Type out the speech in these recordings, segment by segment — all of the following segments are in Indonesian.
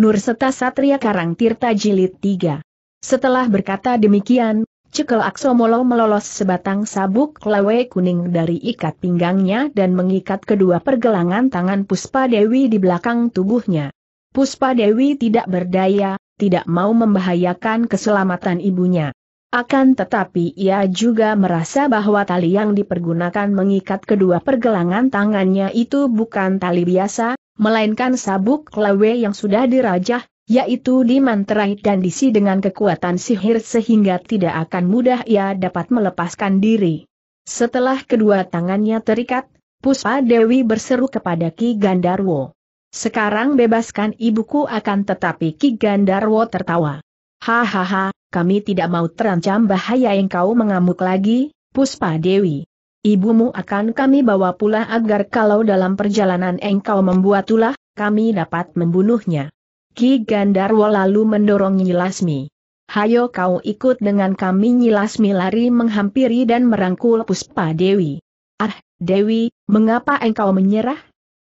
Nur Seta Satria Karang Tirta Jilid 3. Setelah berkata demikian, Cekel Aksomolo melolos sebatang sabuk lewe kuning dari ikat pinggangnya dan mengikat kedua pergelangan tangan Puspa Dewi di belakang tubuhnya. Puspa Dewi tidak berdaya, tidak mau membahayakan keselamatan ibunya. Akan tetapi ia juga merasa bahwa tali yang dipergunakan mengikat kedua pergelangan tangannya itu bukan tali biasa, melainkan sabuk lewe yang sudah dirajah, yaitu dimanterai dan disi dengan kekuatan sihir sehingga tidak akan mudah ia dapat melepaskan diri. Setelah kedua tangannya terikat, Puspa Dewi berseru kepada Ki Gandarwo. Sekarang bebaskan ibuku akan tetapi Ki Gandarwo tertawa. Hahaha, kami tidak mau terancam bahaya engkau mengamuk lagi, Puspa Dewi. Ibumu akan kami bawa pula agar kalau dalam perjalanan engkau membuat ulah, kami dapat membunuhnya. Ki Gandarwo lalu mendorong Nyi Lasmi. Hayo kau ikut dengan kami Nyi Lasmi lari menghampiri dan merangkul Puspa Dewi. Ah, Dewi, mengapa engkau menyerah?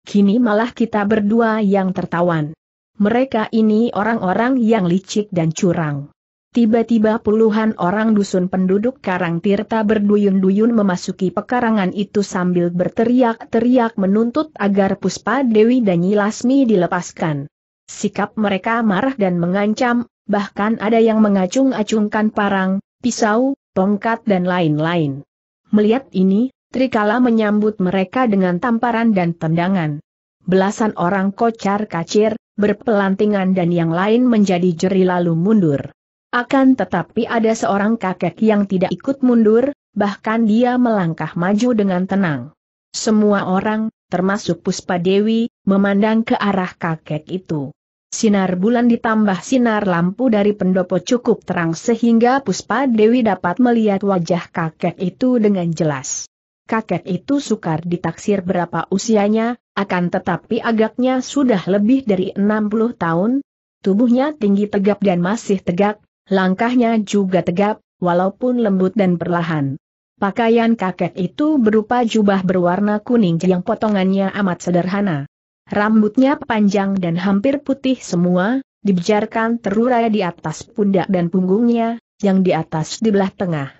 Kini malah kita berdua yang tertawan. Mereka ini orang-orang yang licik dan curang. Tiba-tiba puluhan orang dusun penduduk Karang Tirta berduyun-duyun memasuki pekarangan itu sambil berteriak-teriak menuntut agar Puspa Dewi dan Nyi Lasmi dilepaskan. Sikap mereka marah dan mengancam, bahkan ada yang mengacung-acungkan parang, pisau, tongkat dan lain-lain. Melihat ini, Trikala menyambut mereka dengan tamparan dan tendangan. Belasan orang kocar kacir, berpelantingan dan yang lain menjadi jeri lalu mundur. Akan tetapi ada seorang kakek yang tidak ikut mundur, bahkan dia melangkah maju dengan tenang. Semua orang, termasuk Puspa Dewi, memandang ke arah kakek itu. Sinar bulan ditambah sinar lampu dari pendopo cukup terang sehingga Puspa Dewi dapat melihat wajah kakek itu dengan jelas. Kakek itu sukar ditaksir berapa usianya, akan tetapi agaknya sudah lebih dari 60 tahun. Tubuhnya tinggi tegap dan masih tegak, langkahnya juga tegap, walaupun lembut dan perlahan. Pakaian kakek itu berupa jubah berwarna kuning yang potongannya amat sederhana. Rambutnya panjang dan hampir putih semua, dibiarkan terurai di atas pundak dan punggungnya, yang di atas di belah tengah.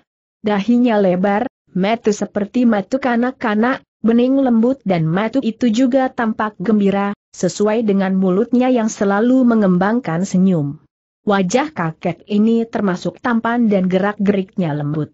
Dahinya lebar, metu seperti matu kanak-kanak, bening lembut dan matu itu juga tampak gembira, sesuai dengan mulutnya yang selalu mengembangkan senyum. Wajah kakek ini termasuk tampan dan gerak-geriknya lembut.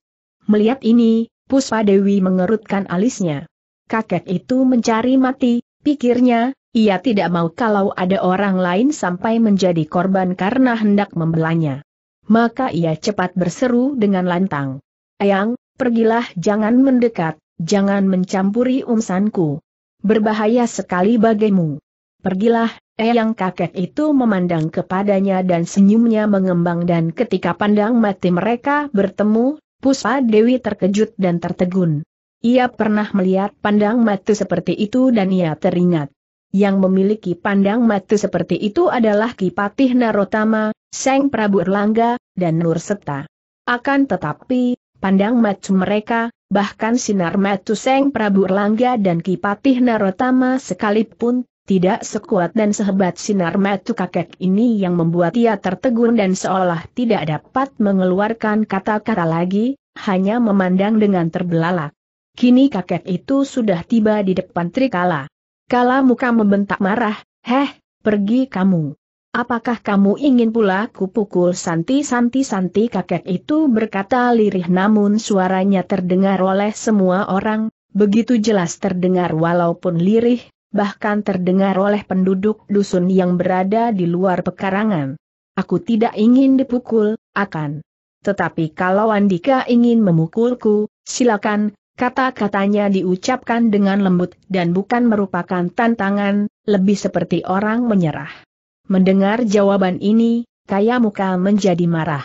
Melihat ini, Puspa Dewi mengerutkan alisnya. Kakek itu mencari mati, pikirnya, ia tidak mau kalau ada orang lain sampai menjadi korban karena hendak membelanya. Maka ia cepat berseru dengan lantang. Ayang, pergilah jangan mendekat, jangan mencampuri umsanku. Berbahaya sekali bagimu. Pergilah, Eyang kakek itu memandang kepadanya dan senyumnya mengembang dan ketika pandang mati mereka bertemu, Puspa Dewi terkejut dan tertegun. Ia pernah melihat pandang mati seperti itu dan ia teringat. Yang memiliki pandang mata seperti itu adalah Kipatih Narotama, Seng Prabu Erlangga, dan Nur Seta. Akan tetapi, pandang mata mereka, bahkan sinar mata Seng Prabu Erlangga dan Kipatih Narotama sekalipun, tidak sekuat dan sehebat sinar mata kakek ini yang membuat ia tertegun dan seolah tidak dapat mengeluarkan kata-kata lagi, hanya memandang dengan terbelalak. Kini kakek itu sudah tiba di depan Trikala. Kala muka membentak marah, heh, pergi kamu. Apakah kamu ingin pula kupukul santi-santi-santi kakek itu berkata lirih namun suaranya terdengar oleh semua orang, begitu jelas terdengar walaupun lirih, bahkan terdengar oleh penduduk dusun yang berada di luar pekarangan. Aku tidak ingin dipukul, akan. Tetapi kalau Andika ingin memukulku, silakan, Kata-katanya diucapkan dengan lembut dan bukan merupakan tantangan, lebih seperti orang menyerah. Mendengar jawaban ini, Kaya Muka menjadi marah.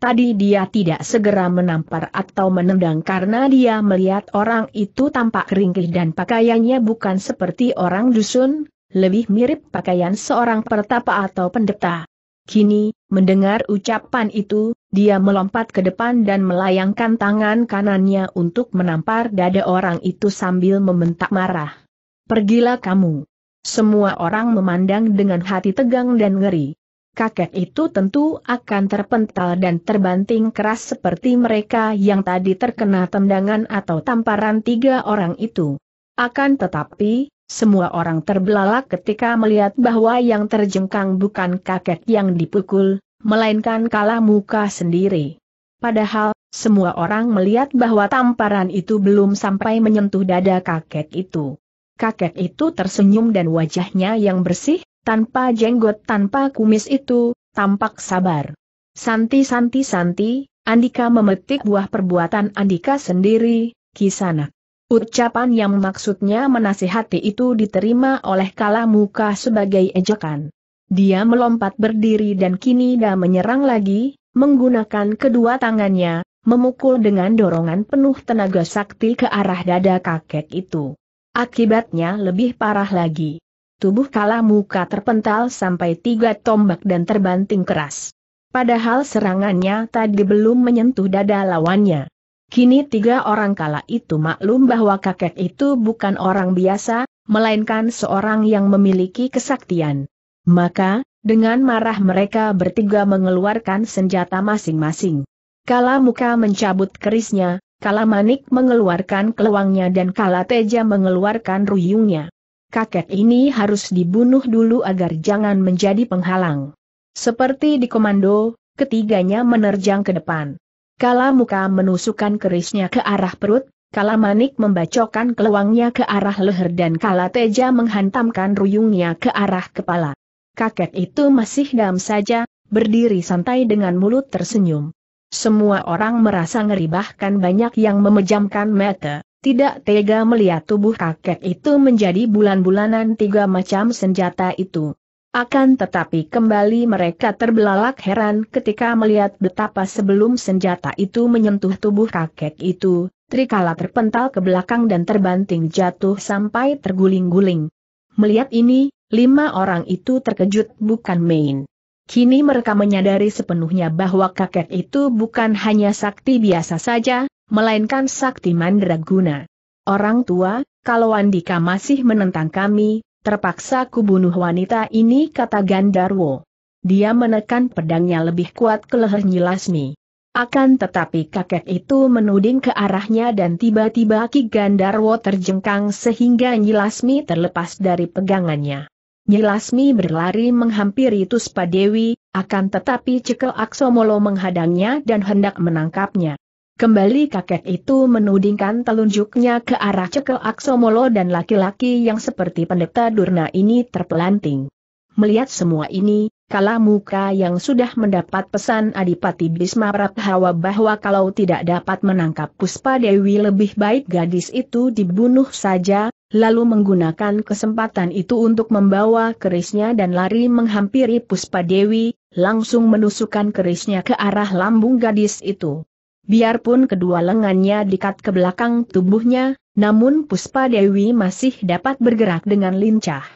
Tadi dia tidak segera menampar atau menendang karena dia melihat orang itu tampak ringkih dan pakaiannya bukan seperti orang dusun, lebih mirip pakaian seorang pertapa atau pendeta. Kini, mendengar ucapan itu, dia melompat ke depan dan melayangkan tangan kanannya untuk menampar dada orang itu sambil membentak marah. Pergilah kamu. Semua orang memandang dengan hati tegang dan ngeri. Kakek itu tentu akan terpental dan terbanting keras seperti mereka yang tadi terkena tendangan atau tamparan tiga orang itu. Akan tetapi, semua orang terbelalak ketika melihat bahwa yang terjengkang bukan kakek yang dipukul, melainkan kala muka sendiri. Padahal, semua orang melihat bahwa tamparan itu belum sampai menyentuh dada kakek itu. Kakek itu tersenyum dan wajahnya yang bersih, tanpa jenggot tanpa kumis itu, tampak sabar. Santi Santi Santi, Andika memetik buah perbuatan Andika sendiri, kisana. Ucapan yang maksudnya menasihati itu diterima oleh kala muka sebagai ejekan. Dia melompat berdiri dan kini dah menyerang lagi, menggunakan kedua tangannya, memukul dengan dorongan penuh tenaga sakti ke arah dada kakek itu. Akibatnya lebih parah lagi. Tubuh kala muka terpental sampai tiga tombak dan terbanting keras. Padahal serangannya tadi belum menyentuh dada lawannya. Kini tiga orang kala itu maklum bahwa kakek itu bukan orang biasa, melainkan seorang yang memiliki kesaktian. Maka, dengan marah mereka bertiga mengeluarkan senjata masing-masing. Kala muka mencabut kerisnya, Kala Manik mengeluarkan keluangnya dan Kala Teja mengeluarkan ruyungnya. Kakek ini harus dibunuh dulu agar jangan menjadi penghalang. Seperti di komando, ketiganya menerjang ke depan. Kala muka menusukkan kerisnya ke arah perut, Kala Manik membacokkan keluangnya ke arah leher dan Kala Teja menghantamkan ruyungnya ke arah kepala. Kakek itu masih dam saja, berdiri santai dengan mulut tersenyum. Semua orang merasa ngeri bahkan banyak yang memejamkan mata, tidak tega melihat tubuh kakek itu menjadi bulan-bulanan tiga macam senjata itu. Akan tetapi kembali mereka terbelalak heran ketika melihat betapa sebelum senjata itu menyentuh tubuh kakek itu, Trikala terpental ke belakang dan terbanting jatuh sampai terguling-guling. Melihat ini, lima orang itu terkejut bukan main. Kini mereka menyadari sepenuhnya bahwa kakek itu bukan hanya sakti biasa saja, melainkan sakti mandraguna. Orang tua, kalau Andika masih menentang kami, terpaksa kubunuh wanita ini kata Gandarwo. Dia menekan pedangnya lebih kuat ke leher Nyilasmi. Akan tetapi kakek itu menuding ke arahnya dan tiba-tiba Ki Gandarwo terjengkang sehingga Nyilasmi terlepas dari pegangannya. Nyilasmi berlari menghampiri Tuspa Dewi, akan tetapi Cekel Aksomolo menghadangnya dan hendak menangkapnya. Kembali kakek itu menudingkan telunjuknya ke arah Cekel Aksomolo dan laki-laki yang seperti pendeta Durna ini terpelanting. Melihat semua ini, kala muka yang sudah mendapat pesan Adipati Bisma Prabhawa bahwa kalau tidak dapat menangkap Puspa Dewi lebih baik gadis itu dibunuh saja, lalu menggunakan kesempatan itu untuk membawa kerisnya dan lari menghampiri Puspa Dewi, langsung menusukkan kerisnya ke arah lambung gadis itu. Biarpun kedua lengannya dikat ke belakang tubuhnya, namun Puspa Dewi masih dapat bergerak dengan lincah.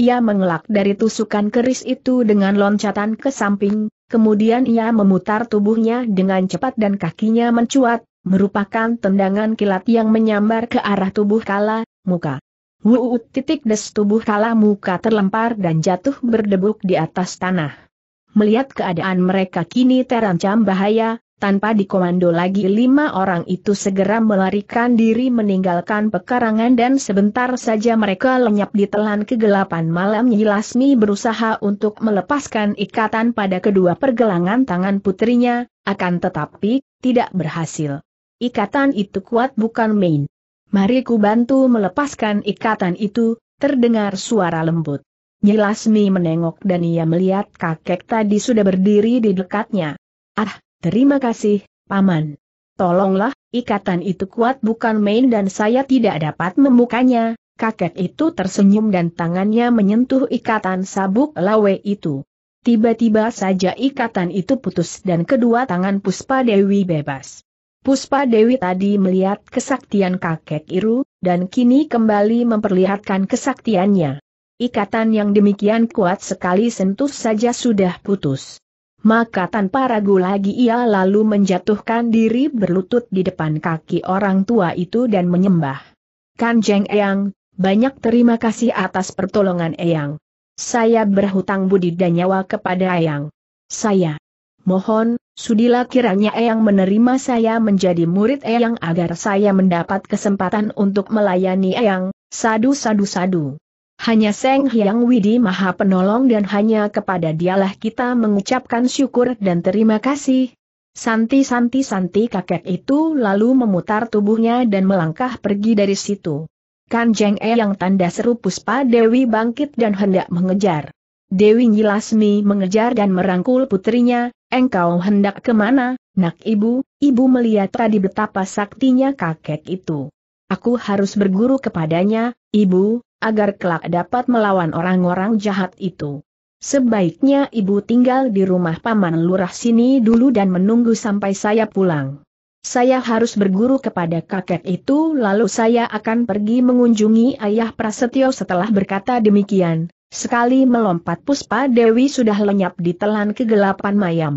Ia mengelak dari tusukan keris itu dengan loncatan ke samping, kemudian ia memutar tubuhnya dengan cepat dan kakinya mencuat, merupakan tendangan kilat yang menyambar ke arah tubuh kala, muka. Wuut titik des tubuh kala muka terlempar dan jatuh berdebuk di atas tanah. Melihat keadaan mereka kini terancam bahaya, tanpa dikomando lagi lima orang itu segera melarikan diri meninggalkan pekarangan dan sebentar saja mereka lenyap di telan kegelapan malam Nyilasmi berusaha untuk melepaskan ikatan pada kedua pergelangan tangan putrinya, akan tetapi, tidak berhasil. Ikatan itu kuat bukan main. Mari ku bantu melepaskan ikatan itu, terdengar suara lembut. Nyilasmi menengok dan ia melihat kakek tadi sudah berdiri di dekatnya. Ah, terima kasih, Paman. Tolonglah, ikatan itu kuat bukan main dan saya tidak dapat membukanya. Kakek itu tersenyum dan tangannya menyentuh ikatan sabuk lawe itu. Tiba-tiba saja ikatan itu putus dan kedua tangan Puspa Dewi bebas. Puspa Dewi tadi melihat kesaktian kakek Iru, dan kini kembali memperlihatkan kesaktiannya. Ikatan yang demikian kuat sekali sentuh saja sudah putus. Maka tanpa ragu lagi ia lalu menjatuhkan diri berlutut di depan kaki orang tua itu dan menyembah. Kanjeng Eyang, banyak terima kasih atas pertolongan Eyang. Saya berhutang budi dan nyawa kepada Eyang. Saya mohon, sudilah kiranya Eyang menerima saya menjadi murid Eyang agar saya mendapat kesempatan untuk melayani Eyang, sadu sadu sadu. Hanya Seng Hyang Widi Maha Penolong dan hanya kepada dialah kita mengucapkan syukur dan terima kasih, Santi-santi-santi kakek itu lalu memutar tubuhnya dan melangkah pergi dari situ. Kanjeng E yang tanda seru Puspa Dewi bangkit dan hendak mengejar. Dewi Nyilasmi mengejar dan merangkul putrinya, engkau hendak ke mana, nak ibu, ibu melihat tadi betapa saktinya kakek itu. Aku harus berguru kepadanya, ibu, agar kelak dapat melawan orang-orang jahat itu. Sebaiknya ibu tinggal di rumah paman lurah sini dulu dan menunggu sampai saya pulang. Saya harus berguru kepada kakek itu lalu saya akan pergi mengunjungi ayah Prasetyo setelah berkata demikian. Sekali melompat Puspa Dewi sudah lenyap di telan kegelapan mayam.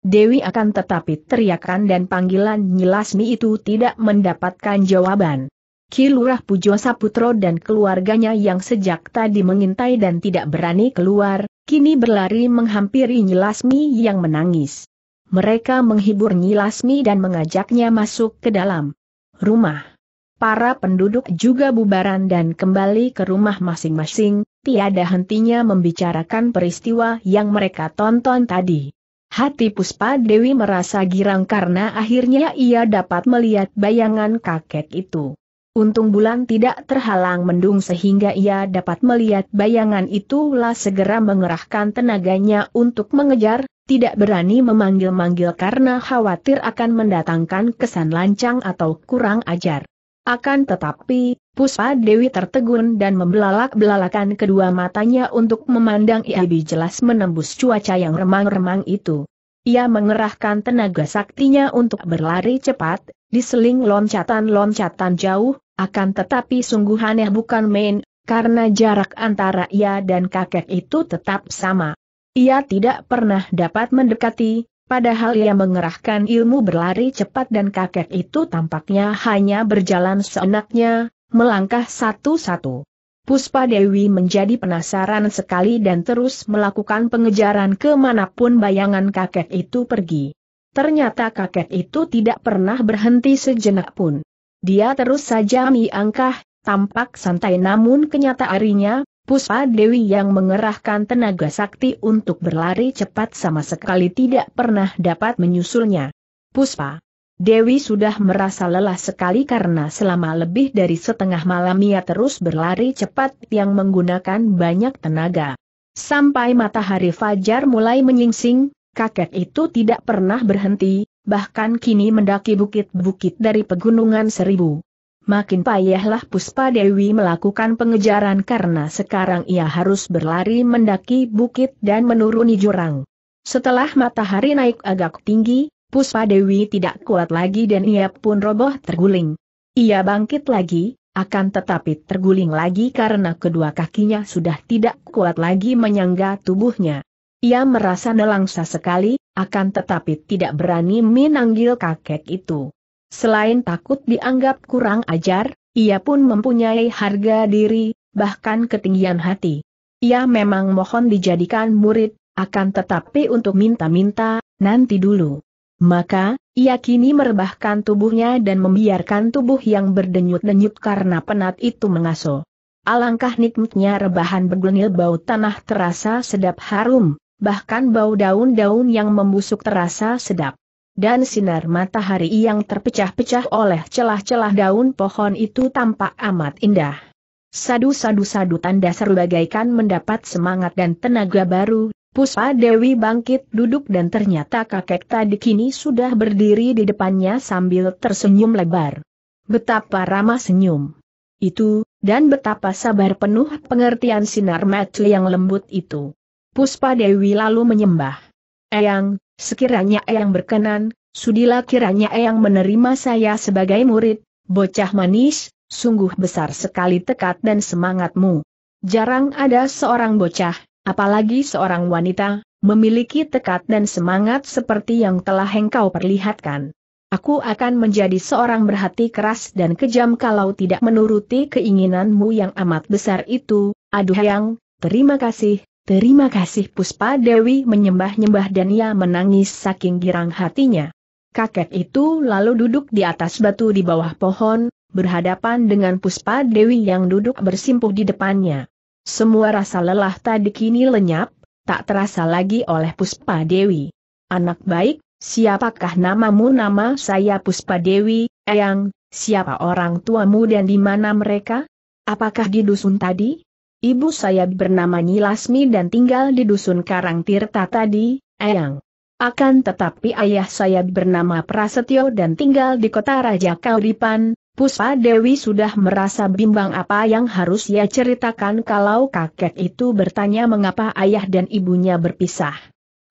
Dewi akan tetapi teriakan dan panggilan Nyilasmi itu tidak mendapatkan jawaban. Kilurah Pujo Saputro dan keluarganya yang sejak tadi mengintai dan tidak berani keluar, kini berlari menghampiri Nyilasmi yang menangis. Mereka menghibur Nyilasmi dan mengajaknya masuk ke dalam rumah. Para penduduk juga bubaran dan kembali ke rumah masing-masing, tiada hentinya membicarakan peristiwa yang mereka tonton tadi. Hati Puspa Dewi merasa girang karena akhirnya ia dapat melihat bayangan kakek itu. Untung bulan tidak terhalang mendung sehingga ia dapat melihat bayangan itulah segera mengerahkan tenaganya untuk mengejar, tidak berani memanggil-manggil karena khawatir akan mendatangkan kesan lancang atau kurang ajar. Akan tetapi, Puspa Dewi tertegun dan membelalak-belalakan kedua matanya untuk memandang Ibi jelas menembus cuaca yang remang-remang itu. Ia mengerahkan tenaga saktinya untuk berlari cepat, diseling loncatan-loncatan jauh, akan tetapi sungguh aneh bukan main, karena jarak antara ia dan kakek itu tetap sama. Ia tidak pernah dapat mendekati, padahal ia mengerahkan ilmu berlari cepat dan kakek itu tampaknya hanya berjalan seenaknya, melangkah satu-satu. Puspa Dewi menjadi penasaran sekali dan terus melakukan pengejaran ke mana pun bayangan kakek itu pergi. Ternyata kakek itu tidak pernah berhenti sejenak pun. Dia terus saja miangkah, tampak santai namun kenyataannya, Puspa Dewi yang mengerahkan tenaga sakti untuk berlari cepat sama sekali tidak pernah dapat menyusulnya. Puspa Dewi sudah merasa lelah sekali karena selama lebih dari setengah malam ia terus berlari cepat yang menggunakan banyak tenaga. Sampai matahari fajar mulai menyingsing, kakek itu tidak pernah berhenti, bahkan kini mendaki bukit-bukit dari pegunungan seribu. Makin payahlah Puspa Dewi melakukan pengejaran karena sekarang ia harus berlari mendaki bukit dan menuruni jurang. Setelah matahari naik agak tinggi, Puspa Dewi tidak kuat lagi dan ia pun roboh terguling. Ia bangkit lagi, akan tetapi terguling lagi karena kedua kakinya sudah tidak kuat lagi menyangga tubuhnya. Ia merasa nelangsa sekali, akan tetapi tidak berani menanggil kakek itu. Selain takut dianggap kurang ajar, ia pun mempunyai harga diri, bahkan ketinggian hati. Ia memang mohon dijadikan murid, akan tetapi untuk minta-minta, nanti dulu. Maka, ia kini merebahkan tubuhnya dan membiarkan tubuh yang berdenyut-denyut karena penat itu mengasuh. Alangkah nikmatnya rebahan begunil bau tanah terasa sedap harum, bahkan bau daun-daun yang membusuk terasa sedap. Dan sinar matahari yang terpecah-pecah oleh celah-celah daun pohon itu tampak amat indah. Sadu-sadu-sadu tanda seru bagaikan mendapat semangat dan tenaga baru, Puspa Dewi bangkit duduk dan ternyata kakek tadi kini sudah berdiri di depannya sambil tersenyum lebar. Betapa ramah senyum itu, dan betapa sabar penuh pengertian sinar mata yang lembut itu. Puspa Dewi lalu menyembah. Eyang, sekiranya Eyang berkenan, sudilah kiranya Eyang menerima saya sebagai murid, bocah manis, sungguh besar sekali tekad dan semangatmu. Jarang ada seorang bocah, apalagi seorang wanita, memiliki tekad dan semangat seperti yang telah engkau perlihatkan. Aku akan menjadi seorang berhati keras dan kejam kalau tidak menuruti keinginanmu yang amat besar itu, aduh yang, terima kasih, terima kasih Puspa Dewi menyembah-nyembah dan ia menangis saking girang hatinya. Kakek itu lalu duduk di atas batu di bawah pohon, berhadapan dengan Puspa Dewi yang duduk bersimpuh di depannya. Semua rasa lelah tadi kini lenyap, tak terasa lagi oleh Puspa Dewi. Anak baik, Siapakah namamu nama saya Puspa Dewi, Eyang, siapa orang tuamu dan di mana mereka? Apakah di dusun tadi? Ibu saya bernama Nilasmi dan tinggal di dusun Karang Tirta tadi, Eyang. Akan tetapi ayah saya bernama Prasetyo dan tinggal di kota Raja Kauripan, Puspa Dewi sudah merasa bimbang apa yang harus ia ceritakan kalau kakek itu bertanya mengapa ayah dan ibunya berpisah.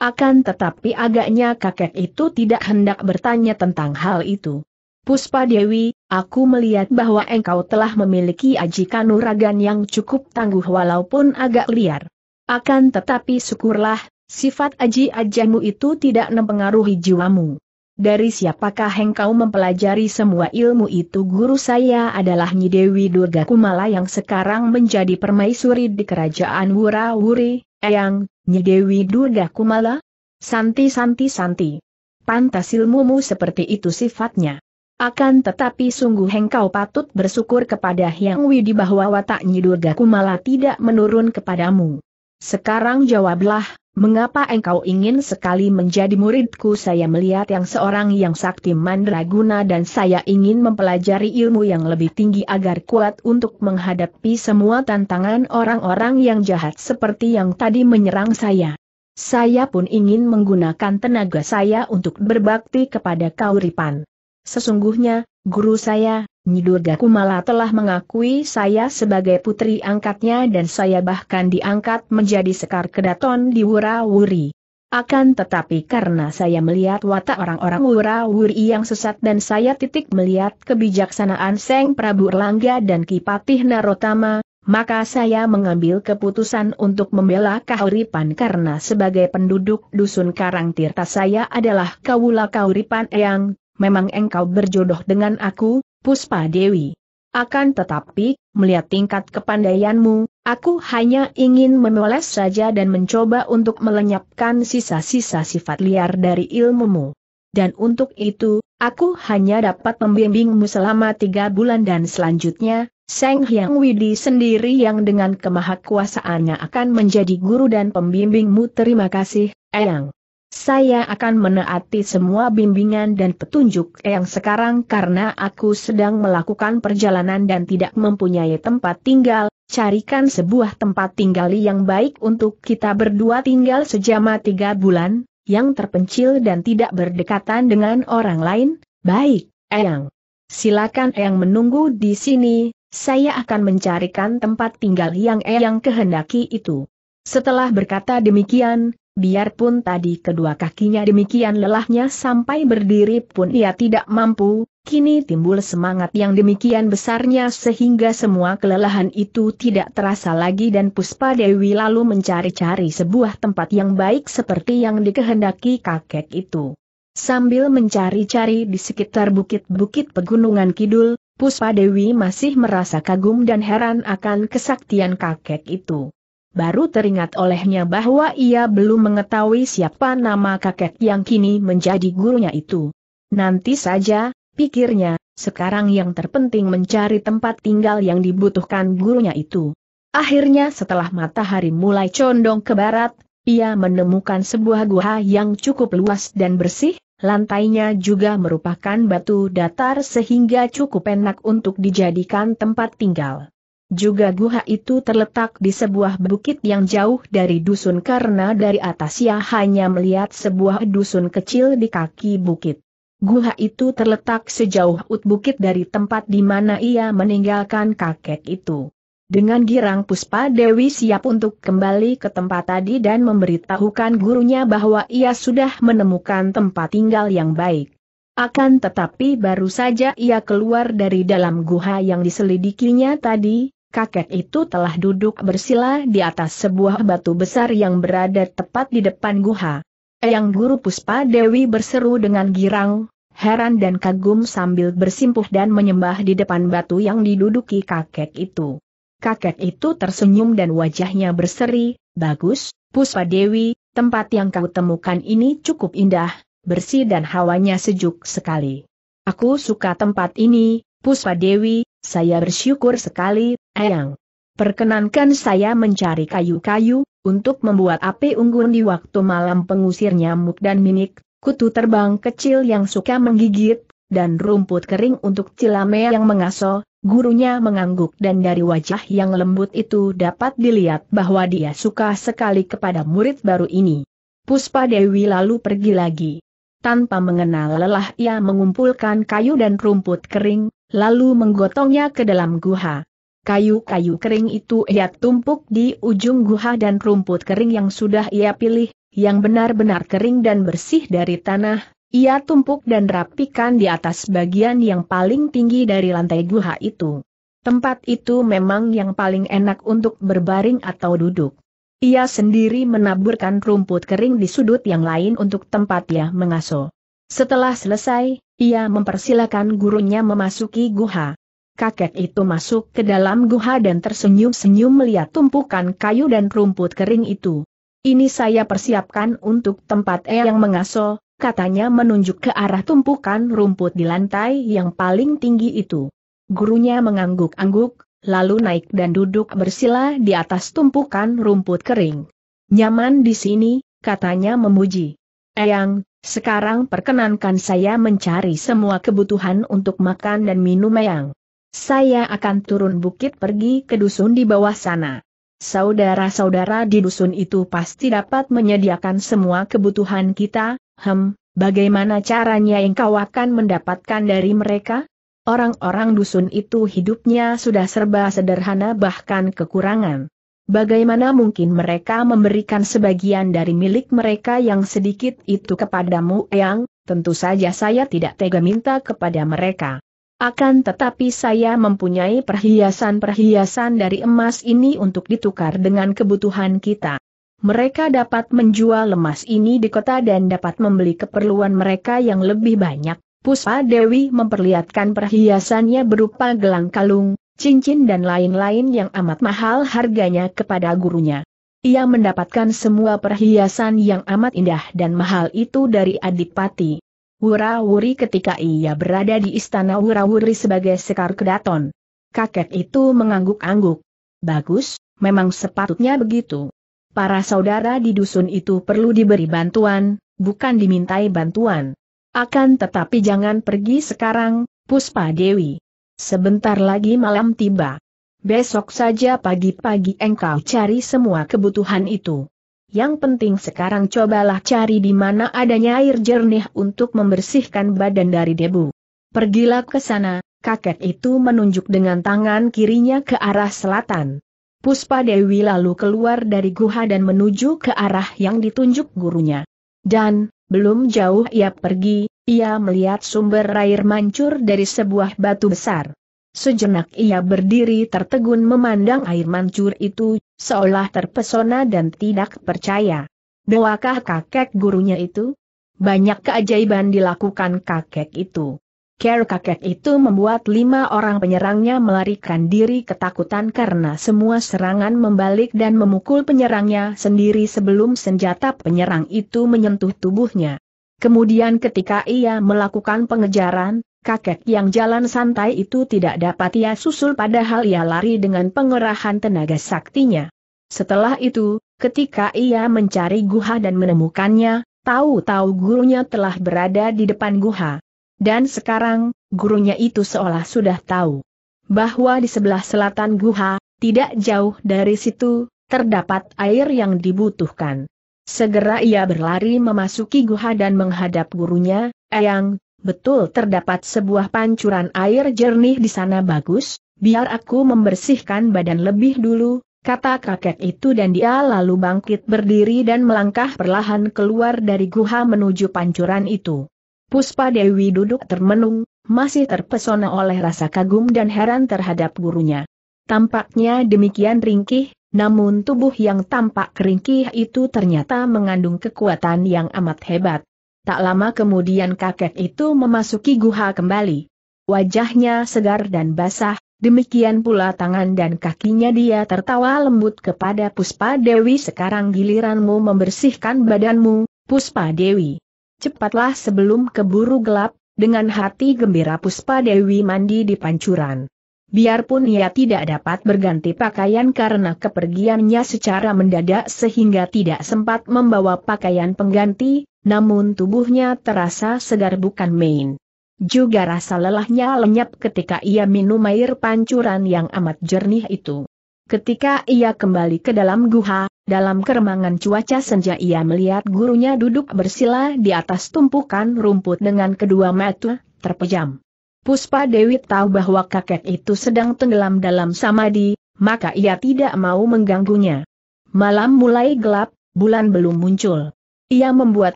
Akan tetapi agaknya kakek itu tidak hendak bertanya tentang hal itu. Puspa Dewi, aku melihat bahwa engkau telah memiliki aji kanuragan yang cukup tangguh walaupun agak liar. Akan tetapi syukurlah, sifat aji-ajamu itu tidak mempengaruhi jiwamu. Dari siapakah engkau mempelajari semua ilmu itu guru saya adalah Nyi Dewi Durga Kumala yang sekarang menjadi permaisuri di kerajaan Wura-Wuri, Eyang, Nyi Dewi Durga Kumala? Santi Santi Santi. Pantas ilmumu seperti itu sifatnya. Akan tetapi sungguh engkau patut bersyukur kepada Hyang Widi bahwa watak Nyi Durga Kumala tidak menurun kepadamu. Sekarang jawablah, mengapa engkau ingin sekali menjadi muridku saya melihat yang seorang yang sakti mandraguna dan saya ingin mempelajari ilmu yang lebih tinggi agar kuat untuk menghadapi semua tantangan orang-orang yang jahat seperti yang tadi menyerang saya. Saya pun ingin menggunakan tenaga saya untuk berbakti kepada Kauripan. Sesungguhnya, guru saya, Nyidurga Kumala telah mengakui saya sebagai putri angkatnya dan saya bahkan diangkat menjadi sekar kedaton di Wurawuri. Akan tetapi karena saya melihat watak orang-orang Wurawuri yang sesat dan saya titik melihat kebijaksanaan Seng Prabu Erlangga dan Kipatih Narotama, maka saya mengambil keputusan untuk membela Kauripan karena sebagai penduduk dusun Karang Tirta saya adalah Kawula Kauripan Eyang, memang engkau berjodoh dengan aku, Puspa Dewi. Akan tetapi, melihat tingkat kepandaianmu, aku hanya ingin memoles saja dan mencoba untuk melenyapkan sisa-sisa sifat liar dari ilmumu. Dan untuk itu, aku hanya dapat membimbingmu selama tiga bulan dan selanjutnya, Seng Hyang Widi sendiri yang dengan kemahakuasaannya akan menjadi guru dan pembimbingmu terima kasih, Eyang. Saya akan menaati semua bimbingan dan petunjuk Eyang sekarang karena aku sedang melakukan perjalanan dan tidak mempunyai tempat tinggal, carikan sebuah tempat tinggal yang baik untuk kita berdua tinggal sejama tiga bulan, yang terpencil dan tidak berdekatan dengan orang lain, baik, Eyang. Silakan Eyang menunggu di sini, saya akan mencarikan tempat tinggal yang Eyang kehendaki itu. Setelah berkata demikian, biarpun tadi kedua kakinya demikian lelahnya sampai berdiri pun ia tidak mampu, kini timbul semangat yang demikian besarnya sehingga semua kelelahan itu tidak terasa lagi dan Puspa Dewi lalu mencari-cari sebuah tempat yang baik seperti yang dikehendaki kakek itu. Sambil mencari-cari di sekitar bukit-bukit pegunungan kidul, Puspa Dewi masih merasa kagum dan heran akan kesaktian kakek itu. Baru teringat olehnya bahwa ia belum mengetahui siapa nama kakek yang kini menjadi gurunya itu. Nanti saja, pikirnya, sekarang yang terpenting mencari tempat tinggal yang dibutuhkan gurunya itu. Akhirnya setelah matahari mulai condong ke barat, ia menemukan sebuah gua yang cukup luas dan bersih, lantainya juga merupakan batu datar sehingga cukup enak untuk dijadikan tempat tinggal. Juga gua itu terletak di sebuah bukit yang jauh dari dusun karena dari atas ia hanya melihat sebuah dusun kecil di kaki bukit. Gua itu terletak sejauh ut bukit dari tempat di mana ia meninggalkan kakek itu. Dengan girang Puspa Dewi siap untuk kembali ke tempat tadi dan memberitahukan gurunya bahwa ia sudah menemukan tempat tinggal yang baik. Akan tetapi baru saja ia keluar dari dalam guha yang diselidikinya tadi, kakek itu telah duduk bersila di atas sebuah batu besar yang berada tepat di depan guha. Yang guru Puspa Dewi berseru dengan girang, heran dan kagum sambil bersimpuh dan menyembah di depan batu yang diduduki kakek itu. Kakek itu tersenyum dan wajahnya berseri, bagus, Puspa Dewi, tempat yang kau temukan ini cukup indah, bersih dan hawanya sejuk sekali. Aku suka tempat ini, Puspa Dewi, saya bersyukur sekali, Eyang. Perkenankan saya mencari kayu-kayu, untuk membuat api unggun di waktu malam pengusir nyamuk dan minik, kutu terbang kecil yang suka menggigit, dan rumput kering untuk cilame yang mengaso, Gurunya mengangguk dan dari wajah yang lembut itu dapat dilihat bahwa dia suka sekali kepada murid baru ini. Puspa Dewi lalu pergi lagi. Tanpa mengenal lelah ia mengumpulkan kayu dan rumput kering, lalu menggotongnya ke dalam guha. Kayu-kayu kering itu ia tumpuk di ujung guha dan rumput kering yang sudah ia pilih, yang benar-benar kering dan bersih dari tanah, ia tumpuk dan rapikan di atas bagian yang paling tinggi dari lantai guha itu. Tempat itu memang yang paling enak untuk berbaring atau duduk. Ia sendiri menaburkan rumput kering di sudut yang lain untuk tempat ia mengasuh. Setelah selesai, ia mempersilakan gurunya memasuki guha. Kakek itu masuk ke dalam guha dan tersenyum-senyum melihat tumpukan kayu dan rumput kering itu. Ini saya persiapkan untuk tempat yang mengasuh, katanya menunjuk ke arah tumpukan rumput di lantai yang paling tinggi itu. Gurunya mengangguk-angguk, lalu naik dan duduk bersila di atas tumpukan rumput kering. Nyaman di sini, katanya memuji. Eyang, sekarang perkenankan saya mencari semua kebutuhan untuk makan dan minum Eyang. Saya akan turun bukit pergi ke dusun di bawah sana. Saudara-saudara di dusun itu pasti dapat menyediakan semua kebutuhan kita, hem, bagaimana caranya engkau akan mendapatkan dari mereka? Orang-orang dusun itu hidupnya sudah serba sederhana bahkan kekurangan. Bagaimana mungkin mereka memberikan sebagian dari milik mereka yang sedikit itu kepadamu, Yang? Tentu saja saya tidak tega minta kepada mereka. Akan tetapi saya mempunyai perhiasan-perhiasan dari emas ini untuk ditukar dengan kebutuhan kita. Mereka dapat menjual emas ini di kota dan dapat membeli keperluan mereka yang lebih banyak. Puspa Dewi memperlihatkan perhiasannya berupa gelang kalung, cincin dan lain-lain yang amat mahal harganya kepada gurunya. Ia mendapatkan semua perhiasan yang amat indah dan mahal itu dari Adipati. Wura-wuri ketika ia berada di istana Wura-wuri sebagai sekar kedaton. Kakek itu mengangguk-angguk. Bagus, memang sepatutnya begitu. Para saudara di dusun itu perlu diberi bantuan, bukan dimintai bantuan. Akan tetapi jangan pergi sekarang, Puspa Dewi. Sebentar lagi malam tiba. Besok saja pagi-pagi engkau cari semua kebutuhan itu. Yang penting sekarang cobalah cari di mana adanya air jernih untuk membersihkan badan dari debu. Pergilah ke sana, kakek itu menunjuk dengan tangan kirinya ke arah selatan. Puspa Dewi lalu keluar dari guha dan menuju ke arah yang ditunjuk gurunya. Dan, belum jauh ia pergi, ia melihat sumber air mancur dari sebuah batu besar. Sejenak ia berdiri tertegun memandang air mancur itu, seolah terpesona dan tidak percaya. Doakah kakek gurunya itu? Banyak keajaiban dilakukan kakek itu. Care kakek itu membuat lima orang penyerangnya melarikan diri ketakutan karena semua serangan membalik dan memukul penyerangnya sendiri sebelum senjata penyerang itu menyentuh tubuhnya. Kemudian ketika ia melakukan pengejaran, kakek yang jalan santai itu tidak dapat ia susul padahal ia lari dengan pengerahan tenaga saktinya. Setelah itu, ketika ia mencari guha dan menemukannya, tahu-tahu gurunya telah berada di depan guha. Dan sekarang, gurunya itu seolah sudah tahu bahwa di sebelah selatan guha, tidak jauh dari situ, terdapat air yang dibutuhkan. Segera ia berlari memasuki guha dan menghadap gurunya, Eyang, betul terdapat sebuah pancuran air jernih di sana bagus, biar aku membersihkan badan lebih dulu, kata kakek itu dan dia lalu bangkit berdiri dan melangkah perlahan keluar dari guha menuju pancuran itu. Puspa Dewi duduk termenung, masih terpesona oleh rasa kagum dan heran terhadap gurunya. Tampaknya demikian ringkih, namun tubuh yang tampak keringkih itu ternyata mengandung kekuatan yang amat hebat. Tak lama kemudian kakek itu memasuki guha kembali. Wajahnya segar dan basah, demikian pula tangan dan kakinya dia tertawa lembut kepada Puspa Dewi sekarang giliranmu membersihkan badanmu, Puspa Dewi. Cepatlah sebelum keburu gelap, dengan hati gembira Puspa Dewi mandi di pancuran. Biarpun ia tidak dapat berganti pakaian karena kepergiannya secara mendadak sehingga tidak sempat membawa pakaian pengganti, namun tubuhnya terasa segar bukan main. Juga rasa lelahnya lenyap ketika ia minum air pancuran yang amat jernih itu. Ketika ia kembali ke dalam guha, dalam keremangan cuaca senja ia melihat gurunya duduk bersila di atas tumpukan rumput dengan kedua mata terpejam. Puspa Dewi tahu bahwa kakek itu sedang tenggelam dalam samadi, maka ia tidak mau mengganggunya. Malam mulai gelap, bulan belum muncul. Ia membuat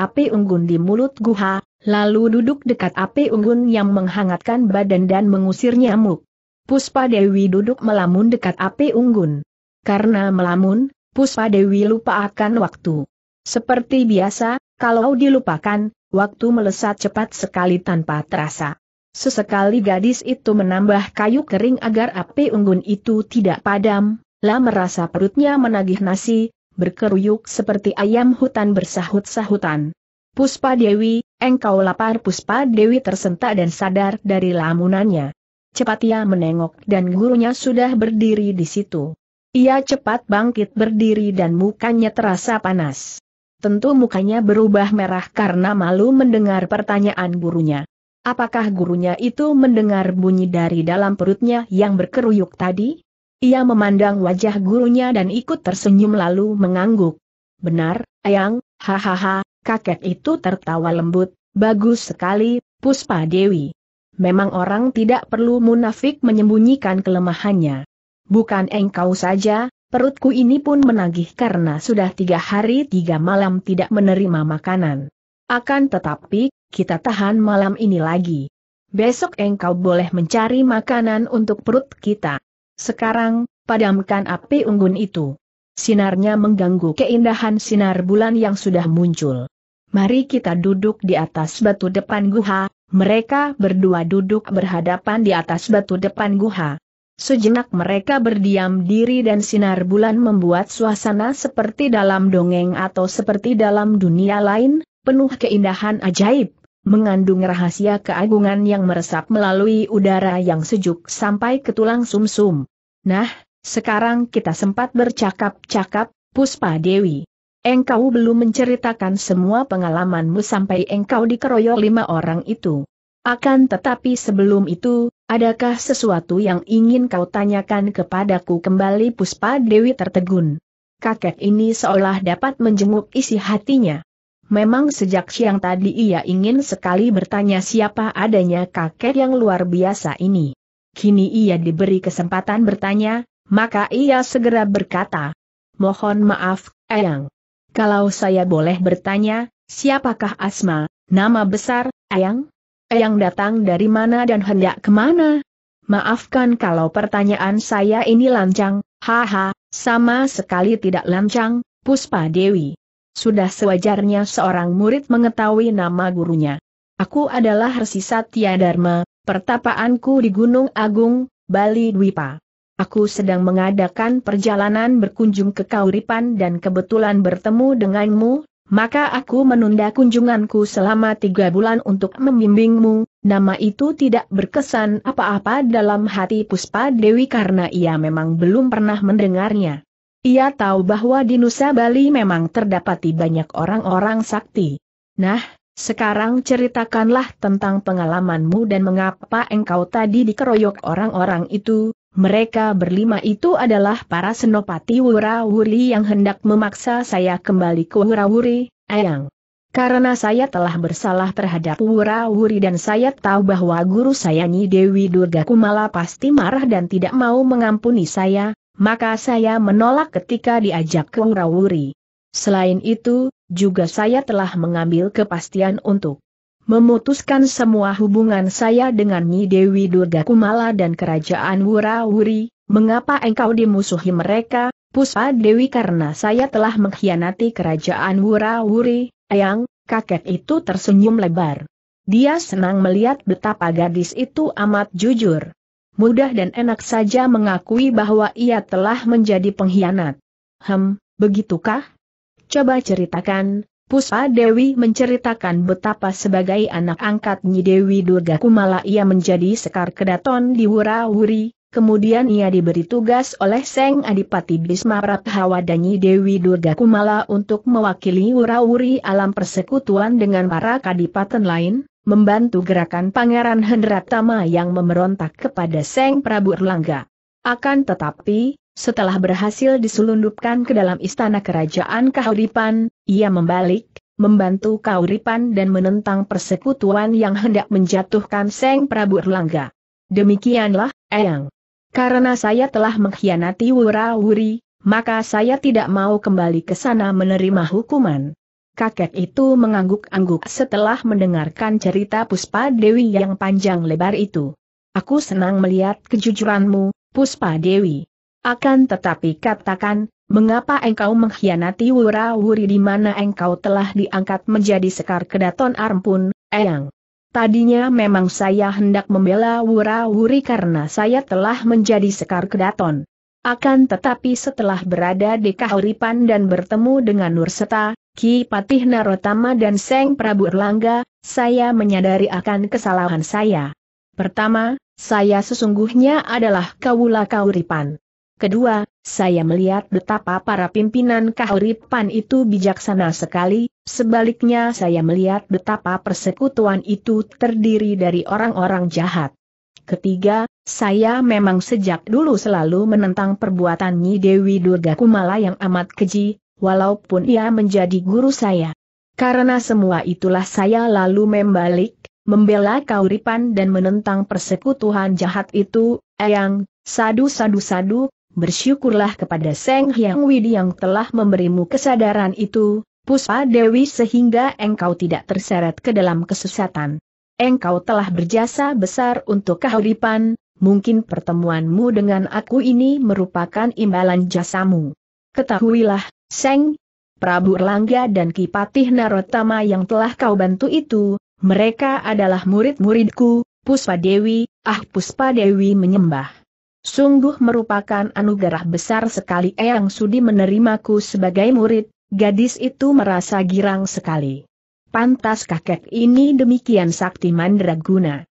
api unggun di mulut guha, lalu duduk dekat api unggun yang menghangatkan badan dan mengusir nyamuk. Puspa Dewi duduk melamun dekat api unggun. Karena melamun, Puspa Dewi lupa akan waktu. Seperti biasa, kalau dilupakan, waktu melesat cepat sekali tanpa terasa. Sesekali gadis itu menambah kayu kering agar api unggun itu tidak padam, lah merasa perutnya menagih nasi, berkeruyuk seperti ayam hutan bersahut-sahutan. Puspa Dewi, engkau lapar Puspa Dewi tersentak dan sadar dari lamunannya. Cepat ia menengok dan gurunya sudah berdiri di situ. Ia cepat bangkit berdiri dan mukanya terasa panas. Tentu mukanya berubah merah karena malu mendengar pertanyaan gurunya. Apakah gurunya itu mendengar bunyi dari dalam perutnya yang berkeruyuk tadi? Ia memandang wajah gurunya dan ikut tersenyum lalu mengangguk. Benar, Ayang, hahaha, kakek itu tertawa lembut, bagus sekali, Puspa Dewi. Memang orang tidak perlu munafik menyembunyikan kelemahannya. Bukan engkau saja, perutku ini pun menagih karena sudah tiga hari tiga malam tidak menerima makanan. Akan tetapi, kita tahan malam ini lagi. Besok engkau boleh mencari makanan untuk perut kita. Sekarang, padamkan api unggun itu. Sinarnya mengganggu keindahan sinar bulan yang sudah muncul. Mari kita duduk di atas batu depan guha, mereka berdua duduk berhadapan di atas batu depan guha. Sejenak mereka berdiam diri dan sinar bulan membuat suasana seperti dalam dongeng atau seperti dalam dunia lain, penuh keindahan ajaib, mengandung rahasia keagungan yang meresap melalui udara yang sejuk sampai ke tulang sumsum. -sum. Nah, sekarang kita sempat bercakap-cakap, Puspa Dewi. Engkau belum menceritakan semua pengalamanmu sampai engkau dikeroyok lima orang itu. Akan tetapi sebelum itu, adakah sesuatu yang ingin kau tanyakan kepadaku kembali Puspa Dewi tertegun. Kakek ini seolah dapat menjenguk isi hatinya. Memang sejak siang tadi ia ingin sekali bertanya siapa adanya kakek yang luar biasa ini. Kini ia diberi kesempatan bertanya, maka ia segera berkata, Mohon maaf, Eyang. Kalau saya boleh bertanya, siapakah Asma, nama besar, Ayang? Ayang datang dari mana dan hendak ke mana? Maafkan kalau pertanyaan saya ini lancang, haha, sama sekali tidak lancang, Puspa Dewi. Sudah sewajarnya seorang murid mengetahui nama gurunya. Aku adalah Resi Satya Dharma, pertapaanku di Gunung Agung, Bali Dwipa. Aku sedang mengadakan perjalanan berkunjung ke Kauripan dan kebetulan bertemu denganmu, maka aku menunda kunjunganku selama tiga bulan untuk membimbingmu, nama itu tidak berkesan apa-apa dalam hati Puspa Dewi karena ia memang belum pernah mendengarnya. Ia tahu bahwa di Nusa Bali memang terdapati banyak orang-orang sakti. Nah, sekarang ceritakanlah tentang pengalamanmu dan mengapa engkau tadi dikeroyok orang-orang itu, mereka berlima itu adalah para senopati Wurawuri yang hendak memaksa saya kembali ke Wurawuri, Ayang. Karena saya telah bersalah terhadap Wurawuri dan saya tahu bahwa guru saya Nyi Dewi Durga Kumala pasti marah dan tidak mau mengampuni saya, maka saya menolak ketika diajak ke Wurawuri. Selain itu, juga saya telah mengambil kepastian untuk memutuskan semua hubungan saya dengan Nyi Dewi Durga Kumala dan kerajaan Wurawuri, mengapa engkau dimusuhi mereka, Puspa Dewi karena saya telah mengkhianati kerajaan Wurawuri, Ayang, Kakek itu tersenyum lebar. Dia senang melihat betapa gadis itu amat jujur. Mudah dan enak saja mengakui bahwa ia telah menjadi pengkhianat. Hem, begitukah? Coba ceritakan, Puspa Dewi menceritakan betapa sebagai anak angkat Nyi Dewi Durga Kumala ia menjadi sekar kedaton di Wurawuri, kemudian ia diberi tugas oleh Seng Adipati Bisma Prabhawa dan Nyi Dewi Durga Kumala untuk mewakili Wurawuri alam persekutuan dengan para kadipaten lain, membantu gerakan Pangeran Hendratama yang memberontak kepada Seng Prabu Erlangga. Akan tetapi, setelah berhasil diselundupkan ke dalam istana kerajaan Kahuripan, ia membalik, membantu Kahuripan dan menentang persekutuan yang hendak menjatuhkan Seng Prabu Erlangga. Demikianlah, Eyang. Karena saya telah mengkhianati Wurawuri, maka saya tidak mau kembali ke sana menerima hukuman. Kakek itu mengangguk-angguk setelah mendengarkan cerita Puspa Dewi yang panjang lebar itu. Aku senang melihat kejujuranmu, Puspa Dewi. Akan tetapi katakan, mengapa engkau mengkhianati Wurawuri di mana engkau telah diangkat menjadi sekar kedaton Armpun, Eyang? Tadinya memang saya hendak membela Wurawuri karena saya telah menjadi sekar kedaton. Akan tetapi setelah berada di Kahuripan dan bertemu dengan Nurseta, Ki Patih Narotama dan Seng Prabu Erlangga, saya menyadari akan kesalahan saya. Pertama, saya sesungguhnya adalah Kawula Kauripan. Kedua, saya melihat betapa para pimpinan Kauripan itu bijaksana sekali, sebaliknya saya melihat betapa persekutuan itu terdiri dari orang-orang jahat. Ketiga, saya memang sejak dulu selalu menentang perbuatan Nyi Dewi Durga Kumala yang amat keji, walaupun ia menjadi guru saya. Karena semua itulah saya lalu membalik, membela kauripan dan menentang persekutuan jahat itu, Eyang, sadu-sadu-sadu, bersyukurlah kepada Seng Hyang Widi yang telah memberimu kesadaran itu, Puspa Dewi sehingga engkau tidak terseret ke dalam kesesatan. Engkau telah berjasa besar untuk kauripan, mungkin pertemuanmu dengan aku ini merupakan imbalan jasamu. Ketahuilah, Seng, Prabu Erlangga dan Kipatih Narotama yang telah kau bantu itu, mereka adalah murid-muridku, Puspa Dewi, ah Puspa Dewi menyembah. Sungguh merupakan anugerah besar sekali Eyang Sudi menerimaku sebagai murid, gadis itu merasa girang sekali. Pantas kakek ini demikian sakti mandraguna.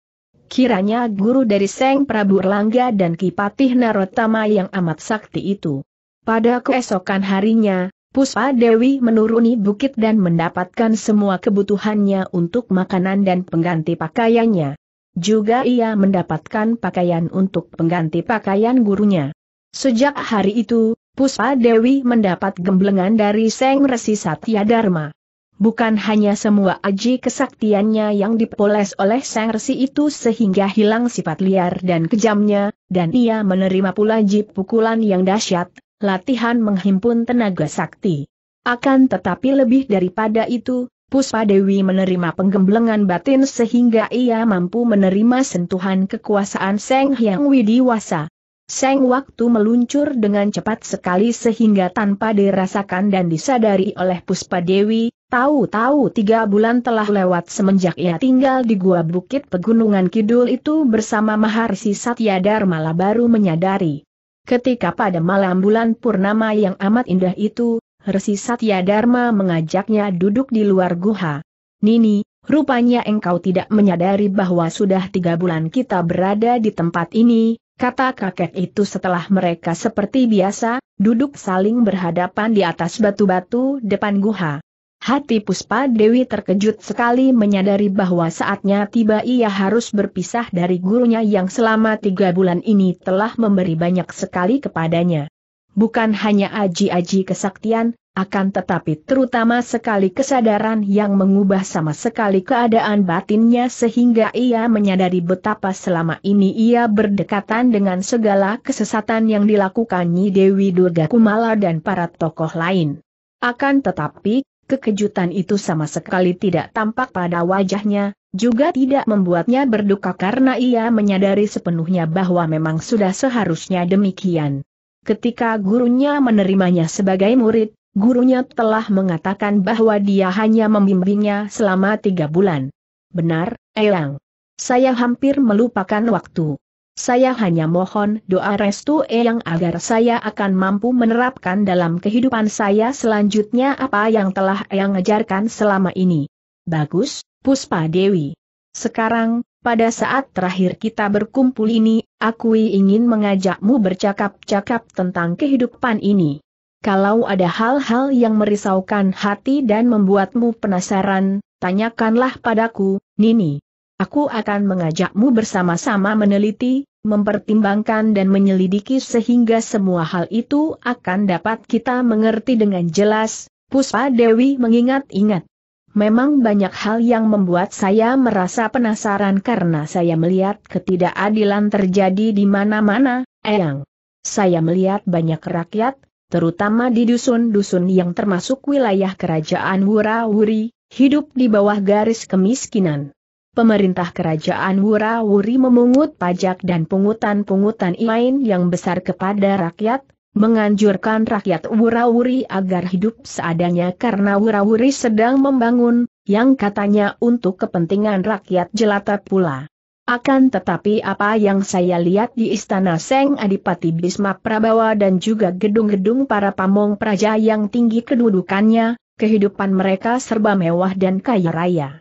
Kiranya guru dari Seng Prabu Erlangga dan Kipatih Narotama yang amat sakti itu. Pada keesokan harinya, Puspa Dewi menuruni bukit dan mendapatkan semua kebutuhannya untuk makanan dan pengganti pakaiannya. Juga ia mendapatkan pakaian untuk pengganti pakaian gurunya. Sejak hari itu, Puspa Dewi mendapat gemblengan dari Seng Resi Satya Dharma. Bukan hanya semua aji kesaktiannya yang dipoles oleh Seng Resi itu sehingga hilang sifat liar dan kejamnya, dan ia menerima pula jip pukulan yang dahsyat, latihan menghimpun tenaga sakti. Akan tetapi lebih daripada itu, Puspa Dewi menerima penggemblengan batin sehingga ia mampu menerima sentuhan kekuasaan Seng Hyang Widiwasa. Seng waktu meluncur dengan cepat sekali sehingga tanpa dirasakan dan disadari oleh Puspa Dewi, tahu-tahu tiga bulan telah lewat semenjak ia tinggal di gua bukit pegunungan kidul itu bersama Maharsi Satya Dharmala baru menyadari. Ketika pada malam bulan purnama yang amat indah itu, Resi Satya Dharma mengajaknya duduk di luar guha. Nini, rupanya engkau tidak menyadari bahwa sudah tiga bulan kita berada di tempat ini, kata kakek itu setelah mereka seperti biasa, duduk saling berhadapan di atas batu-batu depan guha. Hati Puspa Dewi terkejut sekali menyadari bahwa saatnya tiba ia harus berpisah dari gurunya yang selama tiga bulan ini telah memberi banyak sekali kepadanya. Bukan hanya aji-aji kesaktian, akan tetapi terutama sekali kesadaran yang mengubah sama sekali keadaan batinnya sehingga ia menyadari betapa selama ini ia berdekatan dengan segala kesesatan yang dilakukan Nyi Dewi Durga Kumala dan para tokoh lain. Akan tetapi, Kekejutan itu sama sekali tidak tampak pada wajahnya, juga tidak membuatnya berduka karena ia menyadari sepenuhnya bahwa memang sudah seharusnya demikian. Ketika gurunya menerimanya sebagai murid, gurunya telah mengatakan bahwa dia hanya membimbingnya selama tiga bulan. Benar, Eyang. Saya hampir melupakan waktu. Saya hanya mohon doa restu Eyang agar saya akan mampu menerapkan dalam kehidupan saya selanjutnya apa yang telah Eyang ajarkan selama ini. Bagus, Puspa Dewi. Sekarang, pada saat terakhir kita berkumpul ini, aku ingin mengajakmu bercakap-cakap tentang kehidupan ini. Kalau ada hal-hal yang merisaukan hati dan membuatmu penasaran, tanyakanlah padaku, Nini. Aku akan mengajakmu bersama-sama meneliti, mempertimbangkan dan menyelidiki sehingga semua hal itu akan dapat kita mengerti dengan jelas. Puspa Dewi mengingat-ingat. Memang banyak hal yang membuat saya merasa penasaran karena saya melihat ketidakadilan terjadi di mana-mana, Eyang. Saya melihat banyak rakyat, terutama di dusun-dusun yang termasuk wilayah kerajaan Wurawuri, hidup di bawah garis kemiskinan. Pemerintah kerajaan Wurawuri memungut pajak dan pungutan-pungutan lain yang besar kepada rakyat, menganjurkan rakyat Wurawuri agar hidup seadanya karena Wurawuri sedang membangun, yang katanya untuk kepentingan rakyat jelata pula. Akan tetapi apa yang saya lihat di Istana Seng Adipati Bisma Prabawa dan juga gedung-gedung para pamong praja yang tinggi kedudukannya, kehidupan mereka serba mewah dan kaya raya.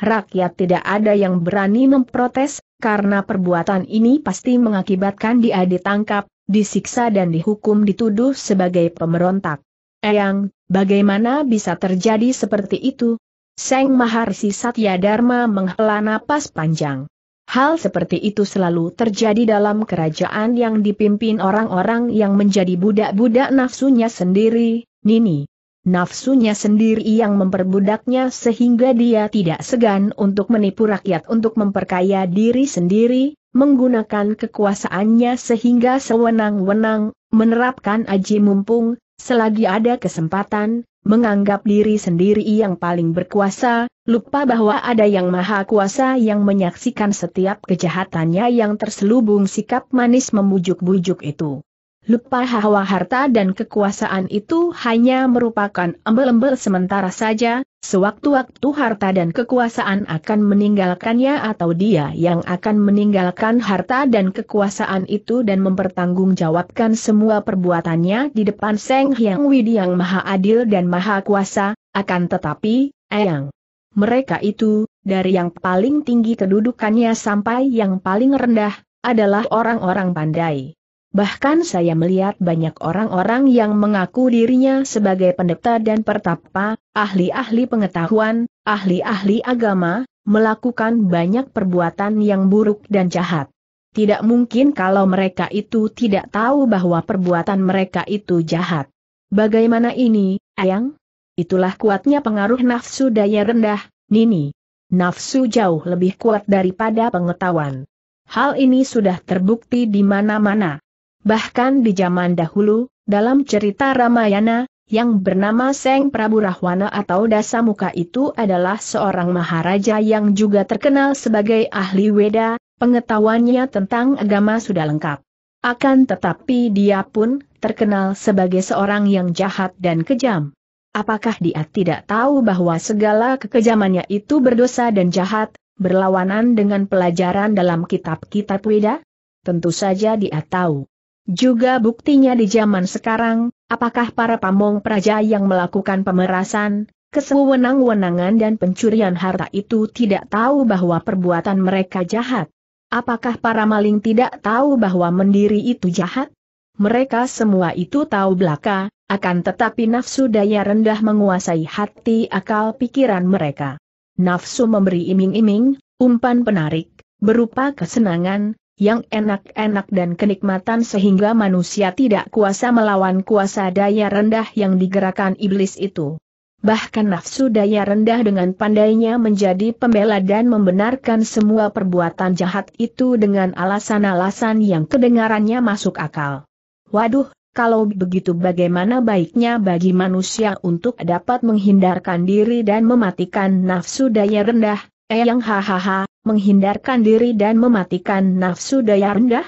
Rakyat tidak ada yang berani memprotes, karena perbuatan ini pasti mengakibatkan dia ditangkap, disiksa dan dihukum dituduh sebagai pemberontak. Eyang, bagaimana bisa terjadi seperti itu? Seng Maharsi Satya Dharma menghela napas panjang. Hal seperti itu selalu terjadi dalam kerajaan yang dipimpin orang-orang yang menjadi budak-budak nafsunya sendiri, Nini. Nafsunya sendiri yang memperbudaknya sehingga dia tidak segan untuk menipu rakyat untuk memperkaya diri sendiri, menggunakan kekuasaannya sehingga sewenang-wenang, menerapkan aji mumpung, selagi ada kesempatan, menganggap diri sendiri yang paling berkuasa, lupa bahwa ada yang maha kuasa yang menyaksikan setiap kejahatannya yang terselubung sikap manis memujuk-bujuk itu lupa bahwa harta dan kekuasaan itu hanya merupakan embel-embel sementara saja, sewaktu-waktu harta dan kekuasaan akan meninggalkannya atau dia yang akan meninggalkan harta dan kekuasaan itu dan mempertanggungjawabkan semua perbuatannya di depan Seng Hyang Widi yang maha adil dan maha kuasa, akan tetapi, Eyang. Mereka itu, dari yang paling tinggi kedudukannya sampai yang paling rendah, adalah orang-orang pandai. Bahkan saya melihat banyak orang-orang yang mengaku dirinya sebagai pendeta dan pertapa, ahli-ahli pengetahuan, ahli-ahli agama, melakukan banyak perbuatan yang buruk dan jahat. Tidak mungkin kalau mereka itu tidak tahu bahwa perbuatan mereka itu jahat. Bagaimana ini, Ayang? Itulah kuatnya pengaruh nafsu daya rendah, Nini. Nafsu jauh lebih kuat daripada pengetahuan. Hal ini sudah terbukti di mana-mana. Bahkan di zaman dahulu, dalam cerita Ramayana, yang bernama Seng Prabu Rahwana atau Dasamuka itu adalah seorang maharaja yang juga terkenal sebagai ahli Weda, pengetahuannya tentang agama sudah lengkap. Akan tetapi dia pun terkenal sebagai seorang yang jahat dan kejam. Apakah dia tidak tahu bahwa segala kekejamannya itu berdosa dan jahat, berlawanan dengan pelajaran dalam kitab-kitab Weda? Tentu saja dia tahu. Juga buktinya di zaman sekarang, apakah para pamong praja yang melakukan pemerasan, kesewenang-wenangan dan pencurian harta itu tidak tahu bahwa perbuatan mereka jahat? Apakah para maling tidak tahu bahwa mendiri itu jahat? Mereka semua itu tahu belaka, akan tetapi nafsu daya rendah menguasai hati akal pikiran mereka. Nafsu memberi iming-iming, umpan penarik, berupa kesenangan, yang enak-enak dan kenikmatan sehingga manusia tidak kuasa melawan kuasa daya rendah yang digerakkan iblis itu. Bahkan nafsu daya rendah dengan pandainya menjadi pembela dan membenarkan semua perbuatan jahat itu dengan alasan-alasan yang kedengarannya masuk akal. Waduh, kalau begitu bagaimana baiknya bagi manusia untuk dapat menghindarkan diri dan mematikan nafsu daya rendah, Eyang hahaha, menghindarkan diri dan mematikan nafsu daya rendah?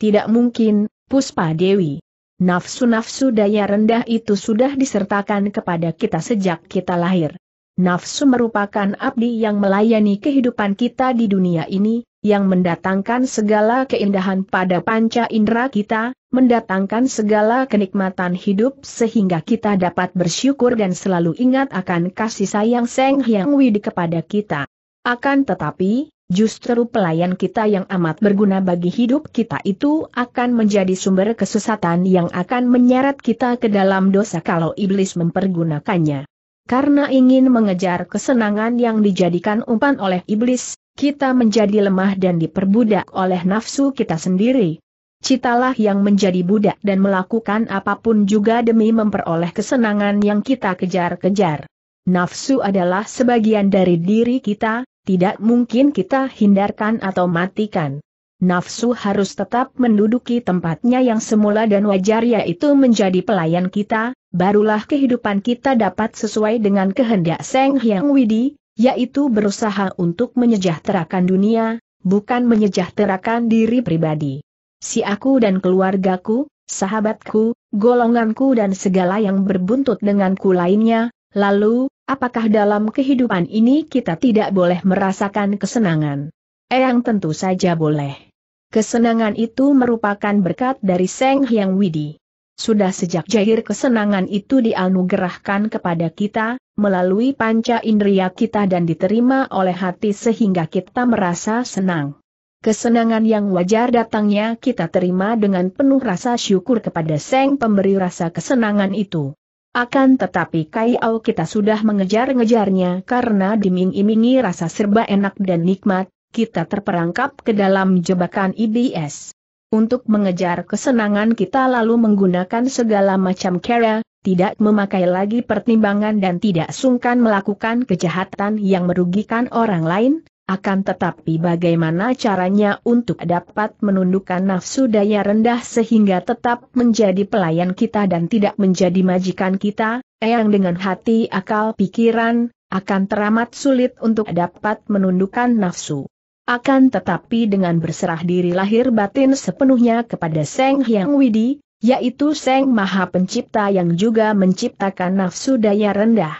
Tidak mungkin, Puspa Dewi. Nafsu-nafsu daya rendah itu sudah disertakan kepada kita sejak kita lahir. Nafsu merupakan abdi yang melayani kehidupan kita di dunia ini, yang mendatangkan segala keindahan pada panca indera kita, mendatangkan segala kenikmatan hidup sehingga kita dapat bersyukur dan selalu ingat akan kasih sayang Seng Hyang Widi kepada kita. Akan tetapi, justru pelayan kita yang amat berguna bagi hidup kita itu akan menjadi sumber kesesatan yang akan menyeret kita ke dalam dosa kalau iblis mempergunakannya. Karena ingin mengejar kesenangan yang dijadikan umpan oleh iblis, kita menjadi lemah dan diperbudak oleh nafsu kita sendiri. Citalah yang menjadi budak dan melakukan apa pun juga demi memperoleh kesenangan yang kita kejar-kejar. Nafsu adalah sebagian dari diri kita, tidak mungkin kita hindarkan atau matikan. Nafsu harus tetap menduduki tempatnya yang semula dan wajar yaitu menjadi pelayan kita, barulah kehidupan kita dapat sesuai dengan kehendak Seng Hyang Widi, yaitu berusaha untuk menyejahterakan dunia, bukan menyejahterakan diri pribadi. Si aku dan keluargaku, sahabatku, golonganku dan segala yang berbuntut denganku lainnya, lalu, apakah dalam kehidupan ini kita tidak boleh merasakan kesenangan? Eyang tentu saja boleh. Kesenangan itu merupakan berkat dari Seng Hyang Widi. Sudah sejak jahir kesenangan itu dianugerahkan kepada kita, melalui panca indria kita dan diterima oleh hati sehingga kita merasa senang. Kesenangan yang wajar datangnya kita terima dengan penuh rasa syukur kepada Seng pemberi rasa kesenangan itu. Akan tetapi kaiau kita sudah mengejar-ngejarnya karena diming-imingi rasa serba enak dan nikmat, kita terperangkap ke dalam jebakan IBS. Untuk mengejar kesenangan kita lalu menggunakan segala macam cara, tidak memakai lagi pertimbangan dan tidak sungkan melakukan kejahatan yang merugikan orang lain, akan tetapi bagaimana caranya untuk dapat menundukkan nafsu daya rendah sehingga tetap menjadi pelayan kita dan tidak menjadi majikan kita, yang dengan hati akal pikiran, akan teramat sulit untuk dapat menundukkan nafsu. Akan tetapi dengan berserah diri lahir batin sepenuhnya kepada Seng Hyang Widi, yaitu Seng Maha Pencipta yang juga menciptakan nafsu daya rendah.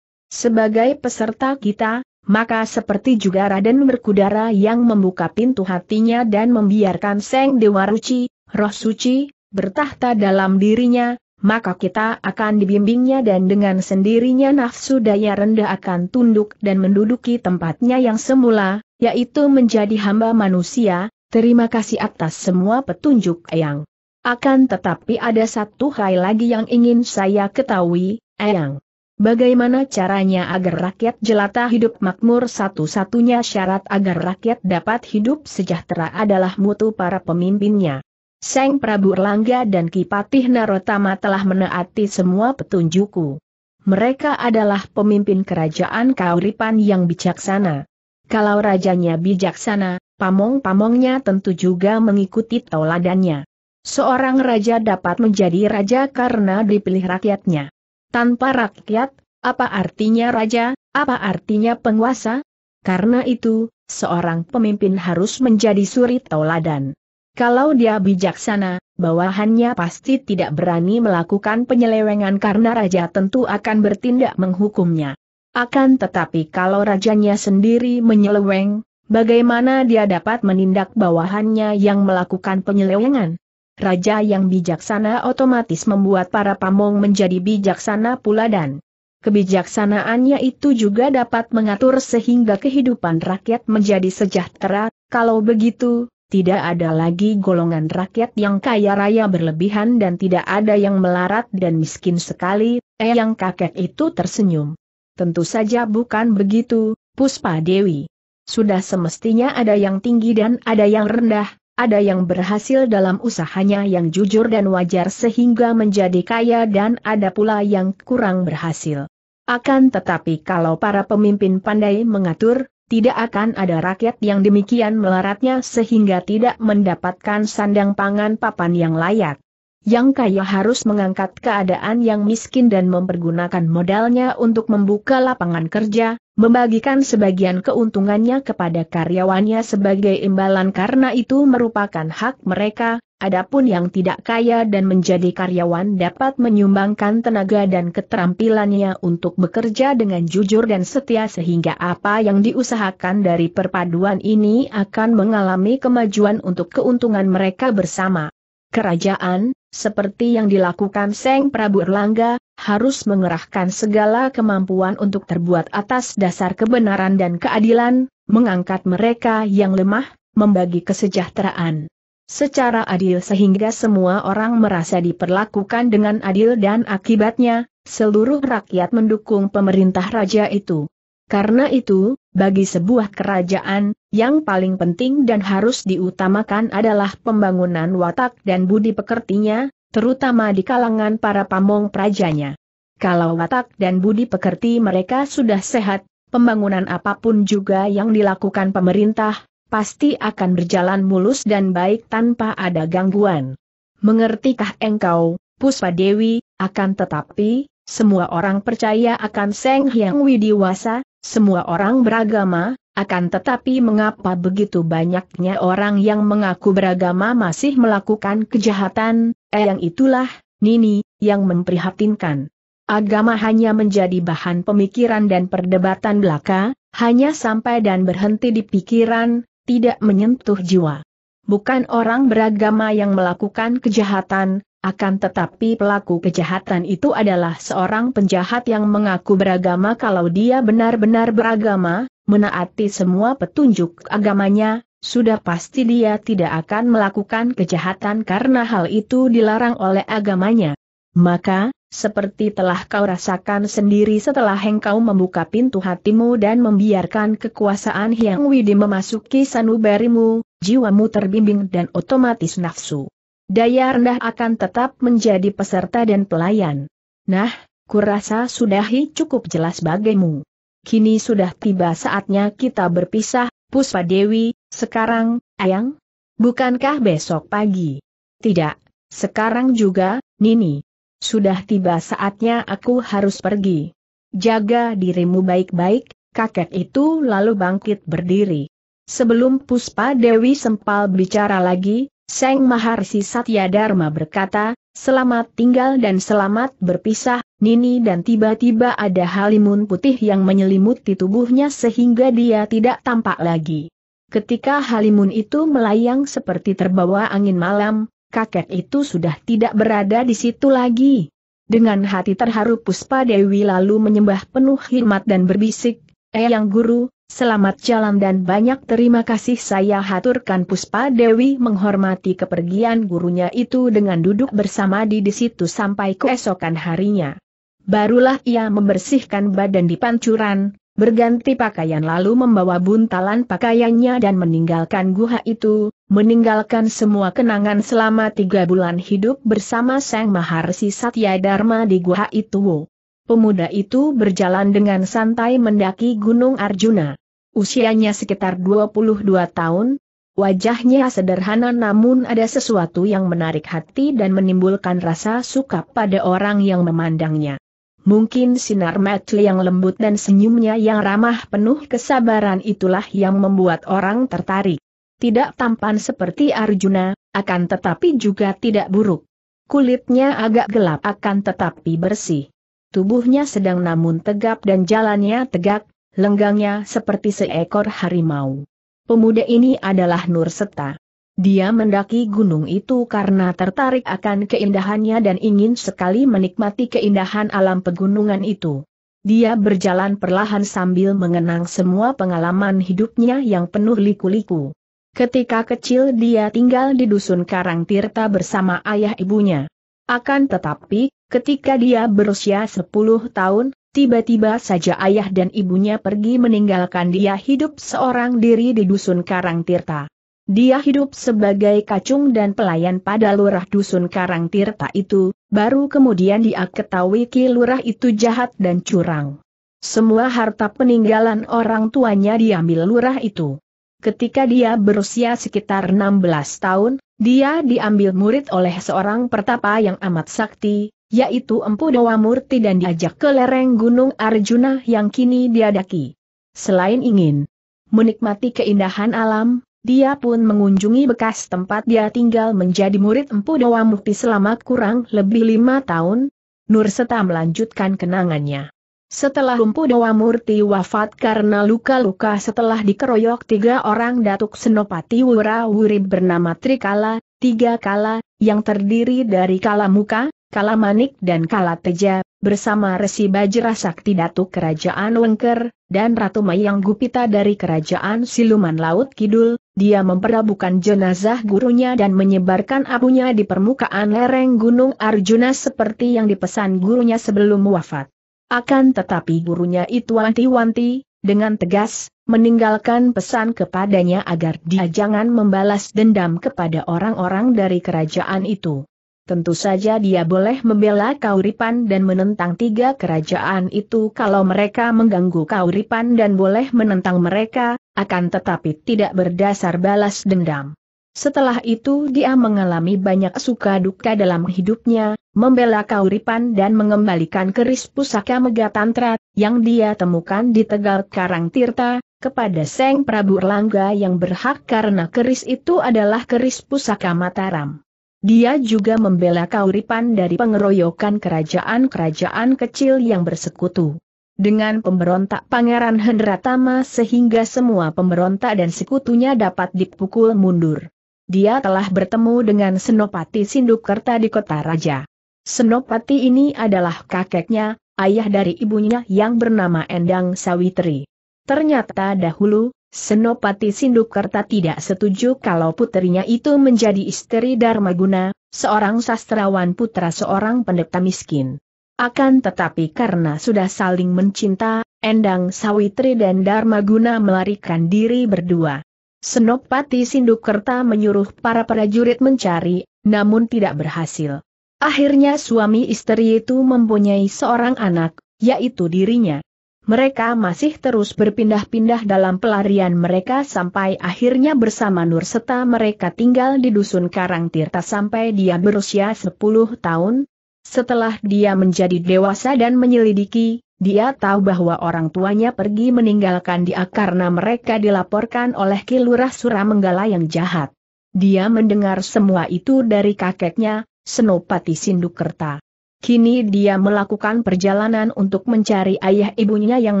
Sebagai peserta kita, maka seperti juga Raden Berkudara yang membuka pintu hatinya dan membiarkan Seng Dewa Ruci, roh suci, bertahta dalam dirinya, maka kita akan dibimbingnya dan dengan sendirinya nafsu daya rendah akan tunduk dan menduduki tempatnya yang semula, yaitu menjadi hamba manusia, terima kasih atas semua petunjuk Eyang. Akan tetapi ada satu hal lagi yang ingin saya ketahui, Eyang. Bagaimana caranya agar rakyat jelata hidup makmur satu-satunya syarat agar rakyat dapat hidup sejahtera adalah mutu para pemimpinnya. Seng Prabu Erlangga dan Kipatih Narotama telah menaati semua petunjukku. Mereka adalah pemimpin kerajaan Kauripan yang bijaksana. Kalau rajanya bijaksana, pamong-pamongnya tentu juga mengikuti tauladannya. Seorang raja dapat menjadi raja karena dipilih rakyatnya. Tanpa rakyat, apa artinya raja, apa artinya penguasa? Karena itu, seorang pemimpin harus menjadi suri tauladan. Kalau dia bijaksana, bawahannya pasti tidak berani melakukan penyelewengan karena raja tentu akan bertindak menghukumnya. Akan tetapi kalau rajanya sendiri menyeleweng, bagaimana dia dapat menindak bawahannya yang melakukan penyelewengan? Raja yang bijaksana otomatis membuat para pamong menjadi bijaksana pula dan kebijaksanaannya itu juga dapat mengatur sehingga kehidupan rakyat menjadi sejahtera, kalau begitu, tidak ada lagi golongan rakyat yang kaya raya berlebihan dan tidak ada yang melarat dan miskin sekali, eh yang kakek itu tersenyum. Tentu saja bukan begitu, Puspa Dewi. Sudah semestinya ada yang tinggi dan ada yang rendah, ada yang berhasil dalam usahanya yang jujur dan wajar sehingga menjadi kaya dan ada pula yang kurang berhasil. Akan tetapi kalau para pemimpin pandai mengatur, tidak akan ada rakyat yang demikian melaratnya sehingga tidak mendapatkan sandang pangan papan yang layak. Yang kaya harus mengangkat keadaan yang miskin dan mempergunakan modalnya untuk membuka lapangan kerja, membagikan sebagian keuntungannya kepada karyawannya sebagai imbalan karena itu merupakan hak mereka, adapun yang tidak kaya dan menjadi karyawan dapat menyumbangkan tenaga dan keterampilannya untuk bekerja dengan jujur dan setia sehingga apa yang diusahakan dari perpaduan ini akan mengalami kemajuan untuk keuntungan mereka bersama. Kerajaan, seperti yang dilakukan Seng Prabu Erlangga, harus mengerahkan segala kemampuan untuk terbuat atas dasar kebenaran dan keadilan, mengangkat mereka yang lemah, membagi kesejahteraan secara adil sehingga semua orang merasa diperlakukan dengan adil dan akibatnya, seluruh rakyat mendukung pemerintah raja itu. Karena itu, bagi sebuah kerajaan, yang paling penting dan harus diutamakan adalah pembangunan watak dan budi pekertinya, terutama di kalangan para pamong prajanya. Kalau watak dan budi pekerti mereka sudah sehat, pembangunan apa pun juga yang dilakukan pemerintah, pasti akan berjalan mulus dan baik tanpa ada gangguan. Mengertikah engkau, Puspa Dewi, akan tetapi, semua orang percaya akan Seng Hyang Widiwasa, semua orang beragama, akan tetapi mengapa begitu banyaknya orang yang mengaku beragama masih melakukan kejahatan, eh yang itulah, Nini, yang memprihatinkan. Agama hanya menjadi bahan pemikiran dan perdebatan belaka, hanya sampai dan berhenti di pikiran, tidak menyentuh jiwa. Bukan orang beragama yang melakukan kejahatan, akan tetapi pelaku kejahatan itu adalah seorang penjahat yang mengaku beragama kalau dia benar-benar beragama, menaati semua petunjuk agamanya, sudah pasti dia tidak akan melakukan kejahatan karena hal itu dilarang oleh agamanya. Maka, seperti telah kau rasakan sendiri setelah engkau membuka pintu hatimu dan membiarkan kekuasaan Hyang Widi memasuki sanubarimu, jiwamu terbimbing dan otomatis nafsu. Daya rendah akan tetap menjadi peserta dan pelayan. Nah, kurasa sudahi cukup jelas bagimu. Kini sudah tiba saatnya kita berpisah, Puspa Dewi, sekarang, Ayang? Bukankah besok pagi? Tidak, sekarang juga, Nini. Sudah tiba saatnya aku harus pergi. Jaga dirimu baik-baik, kakek itu lalu bangkit berdiri. Sebelum Puspa Dewi sempal bicara lagi, Seng Maharsi Satya Dharma berkata, Selamat tinggal dan selamat berpisah, Nini dan tiba-tiba ada halimun putih yang menyelimuti tubuhnya sehingga dia tidak tampak lagi. Ketika halimun itu melayang seperti terbawa angin malam, kakek itu sudah tidak berada di situ lagi. Dengan hati terharu Puspa Dewi lalu menyembah penuh hikmat dan berbisik, Eyang Guru, Selamat jalan dan banyak terima kasih saya haturkan Puspa Dewi menghormati kepergian gurunya itu dengan duduk bersama di di situ sampai keesokan harinya. Barulah ia membersihkan badan di pancuran, berganti pakaian lalu membawa buntalan pakaiannya dan meninggalkan guha itu, meninggalkan semua kenangan selama tiga bulan hidup bersama Sang Maharsi Satya Dharma di guha itu. Pemuda itu berjalan dengan santai mendaki Gunung Arjuna. Usianya sekitar 22 tahun, wajahnya sederhana namun ada sesuatu yang menarik hati dan menimbulkan rasa suka pada orang yang memandangnya. Mungkin sinar mata yang lembut dan senyumnya yang ramah penuh kesabaran itulah yang membuat orang tertarik. Tidak tampan seperti Arjuna, akan tetapi juga tidak buruk. Kulitnya agak gelap akan tetapi bersih. Tubuhnya sedang namun tegap dan jalannya tegak, lenggangnya seperti seekor harimau. Pemuda ini adalah Nur Seta. Dia mendaki gunung itu karena tertarik akan keindahannya dan ingin sekali menikmati keindahan alam pegunungan itu. Dia berjalan perlahan sambil mengenang semua pengalaman hidupnya yang penuh liku-liku. Ketika kecil dia tinggal di dusun Karang Tirta bersama ayah ibunya. Akan tetapi, ketika dia berusia 10 tahun, Tiba-tiba saja ayah dan ibunya pergi meninggalkan dia hidup seorang diri di dusun Karang Tirta. Dia hidup sebagai kacung dan pelayan pada lurah dusun Karang Tirta itu, baru kemudian dia ketahui ki lurah itu jahat dan curang. Semua harta peninggalan orang tuanya diambil lurah itu. Ketika dia berusia sekitar 16 tahun, dia diambil murid oleh seorang pertapa yang amat sakti, yaitu Empu Dewa Murti dan diajak ke lereng Gunung Arjuna yang kini diadaki. Selain ingin menikmati keindahan alam, dia pun mengunjungi bekas tempat dia tinggal menjadi murid Empu Dewa Mukti selama kurang lebih lima tahun. Nur Seta melanjutkan kenangannya. Setelah Empu Dewa Murti wafat karena luka-luka setelah dikeroyok tiga orang Datuk Senopati Wura Wurib bernama Trikala, tiga kala, yang terdiri dari Kala Muka, Kala Manik dan Kala Teja, bersama Resi Bajra Sakti Datuk Kerajaan Wengker, dan Ratu Mayang Gupita dari Kerajaan Siluman Laut Kidul, dia memperlabuhkan jenazah gurunya dan menyebarkan abunya di permukaan lereng Gunung Arjuna seperti yang dipesan gurunya sebelum wafat. Akan tetapi gurunya itu wanti-wanti, dengan tegas, meninggalkan pesan kepadanya agar dia jangan membalas dendam kepada orang-orang dari kerajaan itu. Tentu saja dia boleh membela Kauripan dan menentang tiga kerajaan itu kalau mereka mengganggu Kauripan dan boleh menentang mereka, akan tetapi tidak berdasar balas dendam. Setelah itu dia mengalami banyak suka duka dalam hidupnya, membela Kauripan dan mengembalikan keris pusaka Megatantra, yang dia temukan di Tegal Karang Tirta, kepada Seng Prabu Erlangga yang berhak karena keris itu adalah keris pusaka Mataram. Dia juga membela Kauripan dari pengeroyokan kerajaan-kerajaan kecil yang bersekutu dengan pemberontak Pangeran Hendratama sehingga semua pemberontak dan sekutunya dapat dipukul mundur. Dia telah bertemu dengan Senopati Sindukkerta di kota Raja. Senopati ini adalah kakeknya, ayah dari ibunya yang bernama Endang Sawitri. Ternyata dahulu, Senopati Sindukkerta tidak setuju kalau puterinya itu menjadi istri Dharmaguna, seorang sastrawan putra seorang pendeta miskin. Akan tetapi karena sudah saling mencinta, Endang Sawitri dan Dharmaguna melarikan diri berdua. Senopati Sindukkerta menyuruh para prajurit mencari, namun tidak berhasil. Akhirnya suami istri itu mempunyai seorang anak, yaitu dirinya. Mereka masih terus berpindah-pindah dalam pelarian mereka sampai akhirnya bersama Nur Seta mereka tinggal di Dusun Karangtirta sampai dia berusia 10 tahun, setelah dia menjadi dewasa dan menyelidiki, dia tahu bahwa orang tuanya pergi meninggalkan dia karena mereka dilaporkan oleh Kilurah Suramenggala yang jahat. Dia mendengar semua itu dari kakeknya, Senopati Sindukerta. Kini dia melakukan perjalanan untuk mencari ayah ibunya yang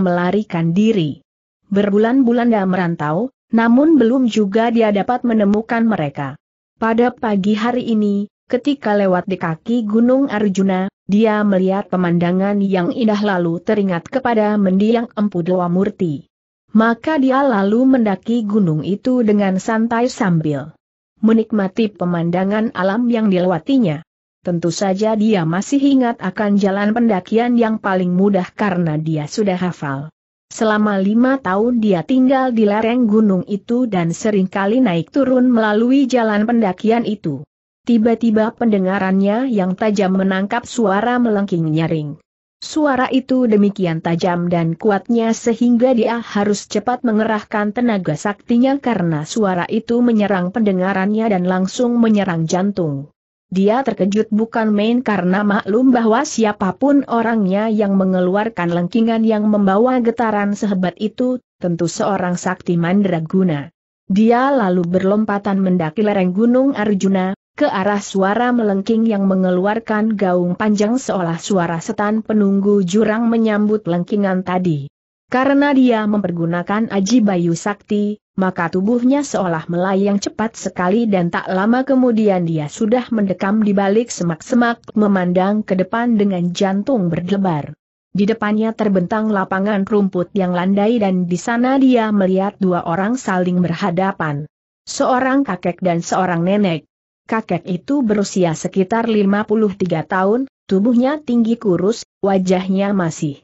melarikan diri. Berbulan-bulan dia merantau, namun belum juga dia dapat menemukan mereka. Pada pagi hari ini, Ketika lewat di kaki Gunung Arjuna, dia melihat pemandangan yang indah lalu teringat kepada mendiang Empu Dewa Murti. Maka dia lalu mendaki gunung itu dengan santai sambil menikmati pemandangan alam yang dilewatinya. Tentu saja dia masih ingat akan jalan pendakian yang paling mudah karena dia sudah hafal. Selama lima tahun dia tinggal di lereng gunung itu dan sering kali naik turun melalui jalan pendakian itu. Tiba-tiba pendengarannya yang tajam menangkap suara melengking nyaring. Suara itu demikian tajam dan kuatnya sehingga dia harus cepat mengerahkan tenaga saktinya karena suara itu menyerang pendengarannya dan langsung menyerang jantung. Dia terkejut bukan main karena maklum bahwa siapa pun orangnya yang mengeluarkan lengkingan yang membawa getaran sehebat itu, tentu seorang sakti mandraguna. Dia lalu berlompatan mendaki lereng gunung Arjuna, ke arah suara melengking yang mengeluarkan gaung panjang seolah suara setan penunggu jurang menyambut lengkingan tadi. Karena dia mempergunakan aji bayu sakti, maka tubuhnya seolah melayang cepat sekali dan tak lama kemudian dia sudah mendekam di balik semak-semak memandang ke depan dengan jantung berdebar. Di depannya terbentang lapangan rumput yang landai dan di sana dia melihat dua orang saling berhadapan. Seorang kakek dan seorang nenek. Kakek itu berusia sekitar 53 tahun, tubuhnya tinggi kurus, wajahnya masih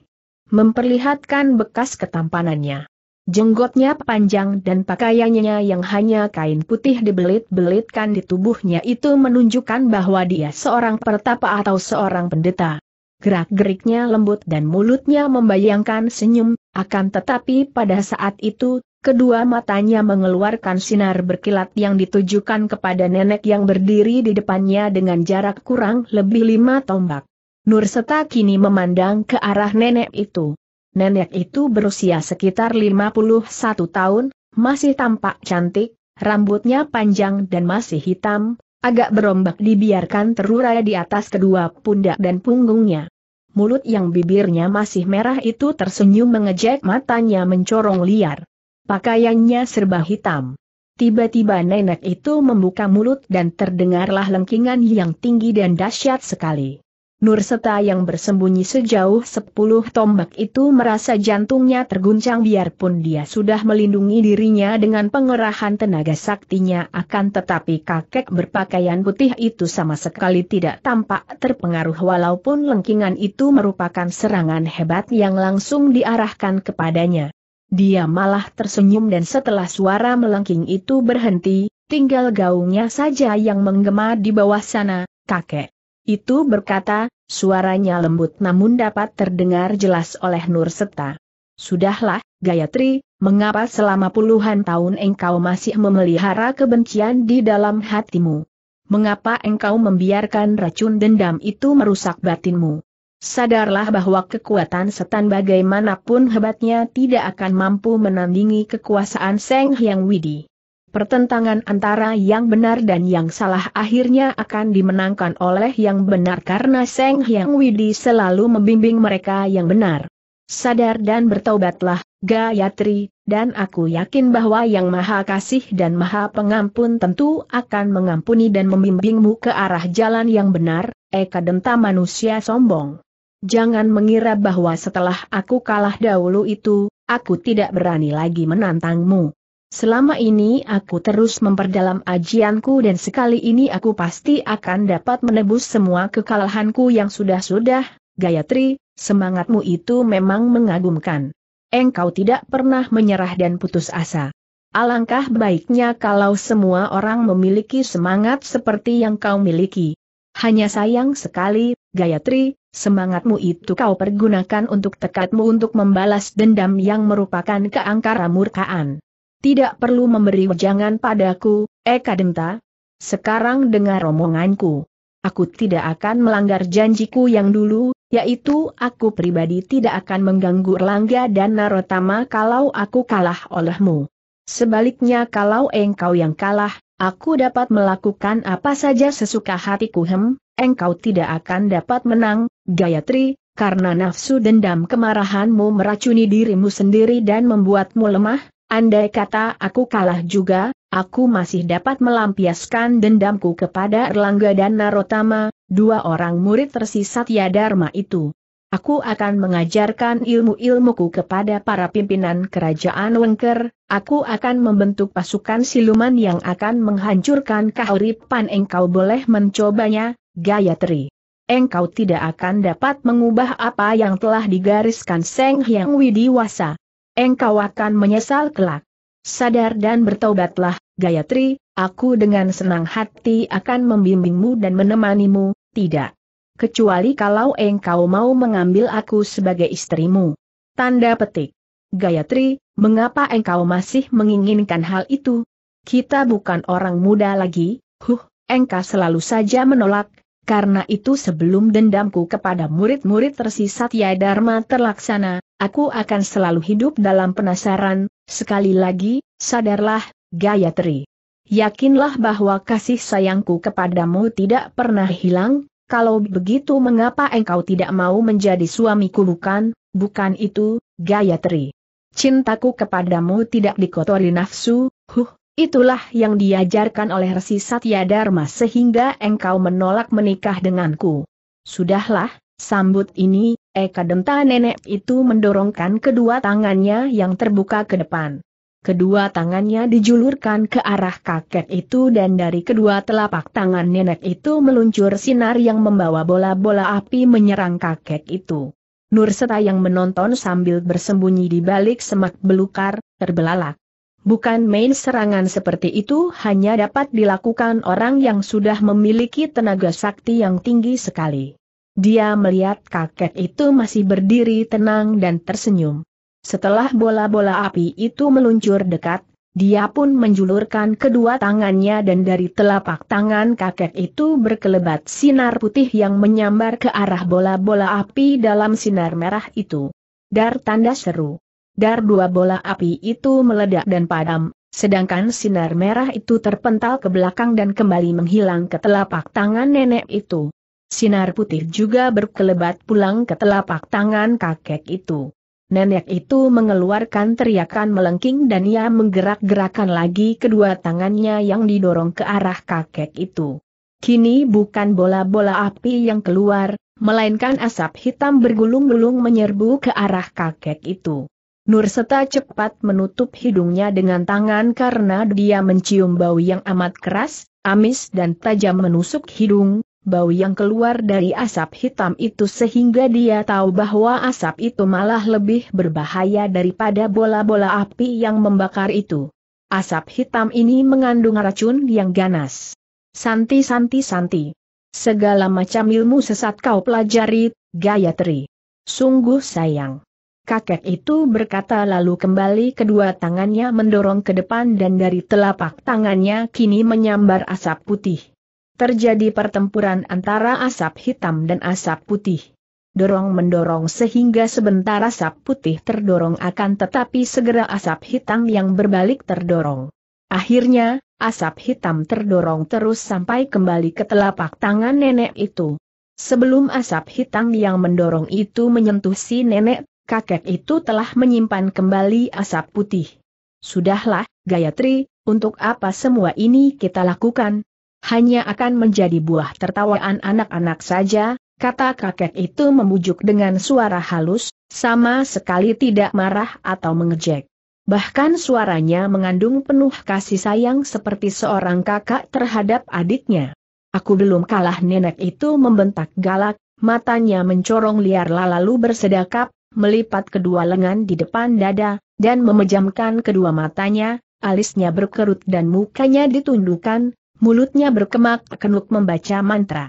memperlihatkan bekas ketampanannya. Jenggotnya panjang dan pakaiannya yang hanya kain putih dibelit-belitkan di tubuhnya itu menunjukkan bahwa dia seorang pertapa atau seorang pendeta. Gerak-geriknya lembut dan mulutnya membayangkan senyum, akan tetapi pada saat itu, Kedua matanya mengeluarkan sinar berkilat yang ditujukan kepada nenek yang berdiri di depannya dengan jarak kurang lebih lima tombak. Nur Seta kini memandang ke arah nenek itu. Nenek itu berusia sekitar 51 tahun, masih tampak cantik, rambutnya panjang dan masih hitam, agak berombak dibiarkan terurai di atas kedua pundak dan punggungnya. Mulut yang bibirnya masih merah itu tersenyum mengejek matanya mencorong liar. Pakaiannya serba hitam. Tiba-tiba nenek itu membuka mulut dan terdengarlah lengkingan yang tinggi dan dahsyat sekali. Nurseta yang bersembunyi sejauh sepuluh tombak itu merasa jantungnya terguncang biarpun dia sudah melindungi dirinya dengan pengerahan tenaga saktinya akan tetapi kakek berpakaian putih itu sama sekali tidak tampak terpengaruh walaupun lengkingan itu merupakan serangan hebat yang langsung diarahkan kepadanya. Dia malah tersenyum dan setelah suara melengking itu berhenti, tinggal gaungnya saja yang menggema di bawah sana, kakek. Itu berkata, suaranya lembut namun dapat terdengar jelas oleh Nur Seta. Sudahlah, Gayatri, mengapa selama puluhan tahun engkau masih memelihara kebencian di dalam hatimu? Mengapa engkau membiarkan racun dendam itu merusak batinmu? Sadarlah bahwa kekuatan setan bagaimanapun hebatnya tidak akan mampu menandingi kekuasaan Seng Hyang Widi pertentangan antara yang benar dan yang salah akhirnya akan dimenangkan oleh yang benar karena Seng Hyang Widi selalu membimbing mereka yang benar. Sadar dan bertobatlah, Gayatri, dan aku yakin bahwa Yang Maha Kasih dan Maha Pengampun tentu akan mengampuni dan membimbingmu ke arah jalan yang benar, Eka Denta manusia sombong. Jangan mengira bahwa setelah aku kalah dahulu itu, aku tidak berani lagi menantangmu. Selama ini aku terus memperdalam ajianku dan sekali ini aku pasti akan dapat menebus semua kekalahanku yang sudah-sudah, Gayatri, semangatmu itu memang mengagumkan. Engkau tidak pernah menyerah dan putus asa. Alangkah baiknya kalau semua orang memiliki semangat seperti yang kau miliki. Hanya sayang sekali, Gayatri, semangatmu itu kau pergunakan untuk tekadmu untuk membalas dendam yang merupakan keangkara murkaan. Tidak perlu memberi wejangan padaku, Eka Denta. Sekarang dengar omonganku. Aku tidak akan melanggar janjiku yang dulu, yaitu aku pribadi tidak akan mengganggu Erlangga dan Narotama kalau aku kalah olehmu. Sebaliknya kalau engkau yang kalah, aku dapat melakukan apa saja sesuka hatiku hem, engkau tidak akan dapat menang, Gayatri, karena nafsu dendam kemarahanmu meracuni dirimu sendiri dan membuatmu lemah, Andai kata aku kalah juga, aku masih dapat melampiaskan dendamku kepada Erlangga dan Narotama, dua orang murid tersisa Dharma itu. Aku akan mengajarkan ilmu-ilmuku kepada para pimpinan kerajaan Wengker, aku akan membentuk pasukan siluman yang akan menghancurkan keuripan engkau boleh mencobanya, Gayatri. Engkau tidak akan dapat mengubah apa yang telah digariskan Seng Hyang Widiwasa engkau akan menyesal kelak. Sadar dan bertaubatlah, Gayatri, aku dengan senang hati akan membimbingmu dan menemanimu, tidak. Kecuali kalau engkau mau mengambil aku sebagai istrimu. Tanda petik. Gayatri, mengapa engkau masih menginginkan hal itu? Kita bukan orang muda lagi, huh, engkau selalu saja menolak, karena itu sebelum dendamku kepada murid-murid tersisa Dharma terlaksana, Aku akan selalu hidup dalam penasaran, sekali lagi, sadarlah, Gayatri. Yakinlah bahwa kasih sayangku kepadamu tidak pernah hilang, kalau begitu mengapa engkau tidak mau menjadi suamiku bukan, bukan itu, Gayatri. Cintaku kepadamu tidak dikotori nafsu, huh, itulah yang diajarkan oleh Resi Satya Dharma sehingga engkau menolak menikah denganku. Sudahlah, Sambut ini, Eka Denta nenek itu mendorongkan kedua tangannya yang terbuka ke depan. Kedua tangannya dijulurkan ke arah kakek itu dan dari kedua telapak tangan nenek itu meluncur sinar yang membawa bola-bola api menyerang kakek itu. Nur Seta yang menonton sambil bersembunyi di balik semak belukar, terbelalak. Bukan main serangan seperti itu hanya dapat dilakukan orang yang sudah memiliki tenaga sakti yang tinggi sekali. Dia melihat kakek itu masih berdiri tenang dan tersenyum. Setelah bola-bola api itu meluncur dekat, dia pun menjulurkan kedua tangannya dan dari telapak tangan kakek itu berkelebat sinar putih yang menyambar ke arah bola-bola api dalam sinar merah itu. Dar tanda seru. Dar dua bola api itu meledak dan padam, sedangkan sinar merah itu terpental ke belakang dan kembali menghilang ke telapak tangan nenek itu. Sinar putih juga berkelebat pulang ke telapak tangan kakek itu. Nenek itu mengeluarkan teriakan melengking dan ia menggerak-gerakan lagi kedua tangannya yang didorong ke arah kakek itu. Kini bukan bola-bola api yang keluar, melainkan asap hitam bergulung-gulung menyerbu ke arah kakek itu. Nur Seta cepat menutup hidungnya dengan tangan karena dia mencium bau yang amat keras, amis dan tajam menusuk hidung, bau yang keluar dari asap hitam itu sehingga dia tahu bahwa asap itu malah lebih berbahaya daripada bola-bola api yang membakar itu. Asap hitam ini mengandung racun yang ganas. Santi Santi Santi. Segala macam ilmu sesat kau pelajari, Gayatri. Sungguh sayang. Kakek itu berkata lalu kembali kedua tangannya mendorong ke depan dan dari telapak tangannya kini menyambar asap putih terjadi pertempuran antara asap hitam dan asap putih. Dorong-mendorong sehingga sebentar asap putih terdorong akan tetapi segera asap hitam yang berbalik terdorong. Akhirnya, asap hitam terdorong terus sampai kembali ke telapak tangan nenek itu. Sebelum asap hitam yang mendorong itu menyentuh si nenek, kakek itu telah menyimpan kembali asap putih. Sudahlah, Gayatri, untuk apa semua ini kita lakukan? Hanya akan menjadi buah tertawaan anak-anak saja, kata kakek itu memujuk dengan suara halus, sama sekali tidak marah atau mengejek. Bahkan suaranya mengandung penuh kasih sayang seperti seorang kakak terhadap adiknya. Aku belum kalah nenek itu membentak galak, matanya mencorong liar lalu bersedakap, melipat kedua lengan di depan dada, dan memejamkan kedua matanya, alisnya berkerut dan mukanya ditundukkan, mulutnya berkemak-kenuk membaca mantra.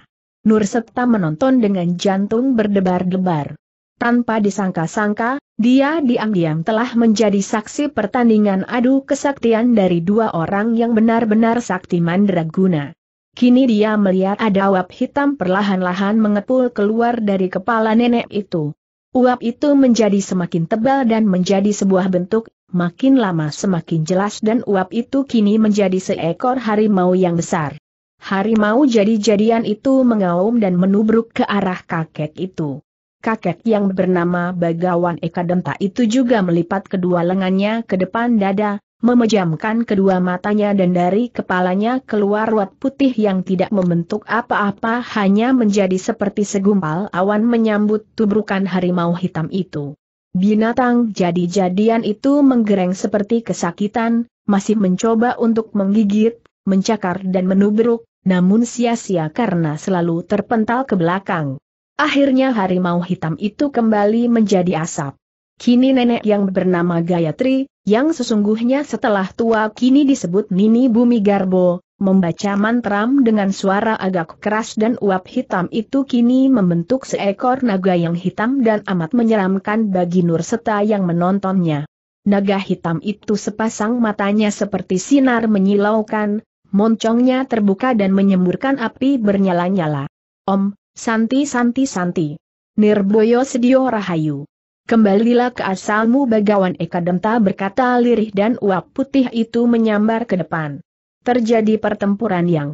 Nur Sekta menonton dengan jantung berdebar-debar. Tanpa disangka-sangka, dia diam-diam telah menjadi saksi pertandingan adu kesaktian dari dua orang yang benar-benar sakti mandraguna. Kini dia melihat ada uap hitam perlahan-lahan mengepul keluar dari kepala nenek itu. Uap itu menjadi semakin tebal dan menjadi sebuah bentuk makin lama semakin jelas dan uap itu kini menjadi seekor harimau yang besar. Harimau jadi-jadian itu mengaum dan menubruk ke arah kakek itu. Kakek yang bernama Bagawan Eka Denta itu juga melipat kedua lengannya ke depan dada, memejamkan kedua matanya dan dari kepalanya keluar uap putih yang tidak membentuk apa-apa hanya menjadi seperti segumpal awan menyambut tubrukan harimau hitam itu. Binatang jadi-jadian itu menggereng seperti kesakitan, masih mencoba untuk menggigit, mencakar dan menubruk, namun sia-sia karena selalu terpental ke belakang. Akhirnya harimau hitam itu kembali menjadi asap. Kini nenek yang bernama Gayatri, yang sesungguhnya setelah tua kini disebut Nini Bumi Garbo, membaca mantram dengan suara agak keras dan uap hitam itu kini membentuk seekor naga yang hitam dan amat menyeramkan bagi Nur Seta yang menontonnya. Naga hitam itu sepasang matanya seperti sinar menyilaukan, moncongnya terbuka dan menyemburkan api bernyala-nyala. Om, Santi Santi Santi. Nirboyo Sedio Rahayu. Kembalilah ke asalmu Bagawan Eka Denta berkata lirih dan uap putih itu menyambar ke depan terjadi pertempuran yang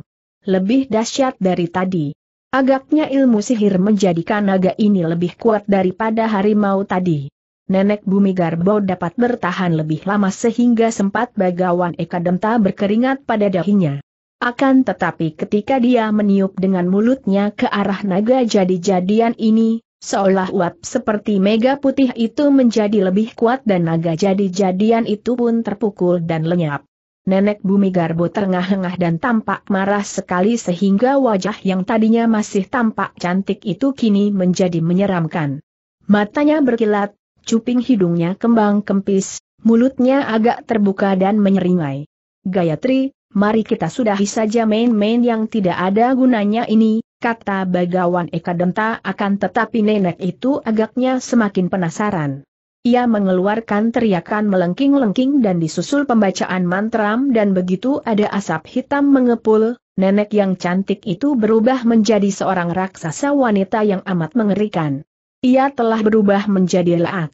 lebih dahsyat dari tadi. Agaknya ilmu sihir menjadikan naga ini lebih kuat daripada harimau tadi. Nenek Bumi Garbo dapat bertahan lebih lama sehingga sempat Bagawan Eka Denta berkeringat pada dahinya. Akan tetapi ketika dia meniup dengan mulutnya ke arah naga jadi-jadian ini, seolah uap seperti mega putih itu menjadi lebih kuat dan naga jadi-jadian itu pun terpukul dan lenyap. Nenek Bumi Garbo terengah-engah dan tampak marah sekali sehingga wajah yang tadinya masih tampak cantik itu kini menjadi menyeramkan. Matanya berkilat, cuping hidungnya kembang kempis, mulutnya agak terbuka dan menyeringai. Gayatri, mari kita sudahi saja main-main yang tidak ada gunanya ini, kata Bagawan Eka Denta akan tetapi nenek itu agaknya semakin penasaran. Ia mengeluarkan teriakan melengking-lengking dan disusul pembacaan mantram dan begitu ada asap hitam mengepul, nenek yang cantik itu berubah menjadi seorang raksasa wanita yang amat mengerikan. Ia telah berubah menjadi laat.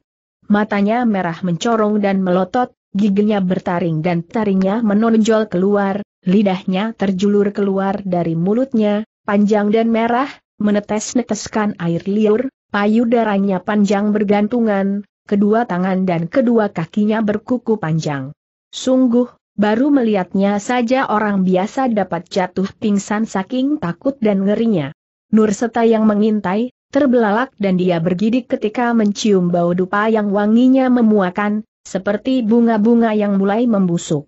matanya merah mencorong dan melotot, giginya bertaring dan taringnya menonjol keluar, lidahnya terjulur keluar dari mulutnya, panjang dan merah, menetes-neteskan air liur, payudaranya panjang bergantungan, kedua tangan dan kedua kakinya berkuku panjang. Sungguh, baru melihatnya saja orang biasa dapat jatuh pingsan saking takut dan ngerinya. Nur Seta yang mengintai, terbelalak dan dia bergidik ketika mencium bau dupa yang wanginya memuakan, seperti bunga-bunga yang mulai membusuk.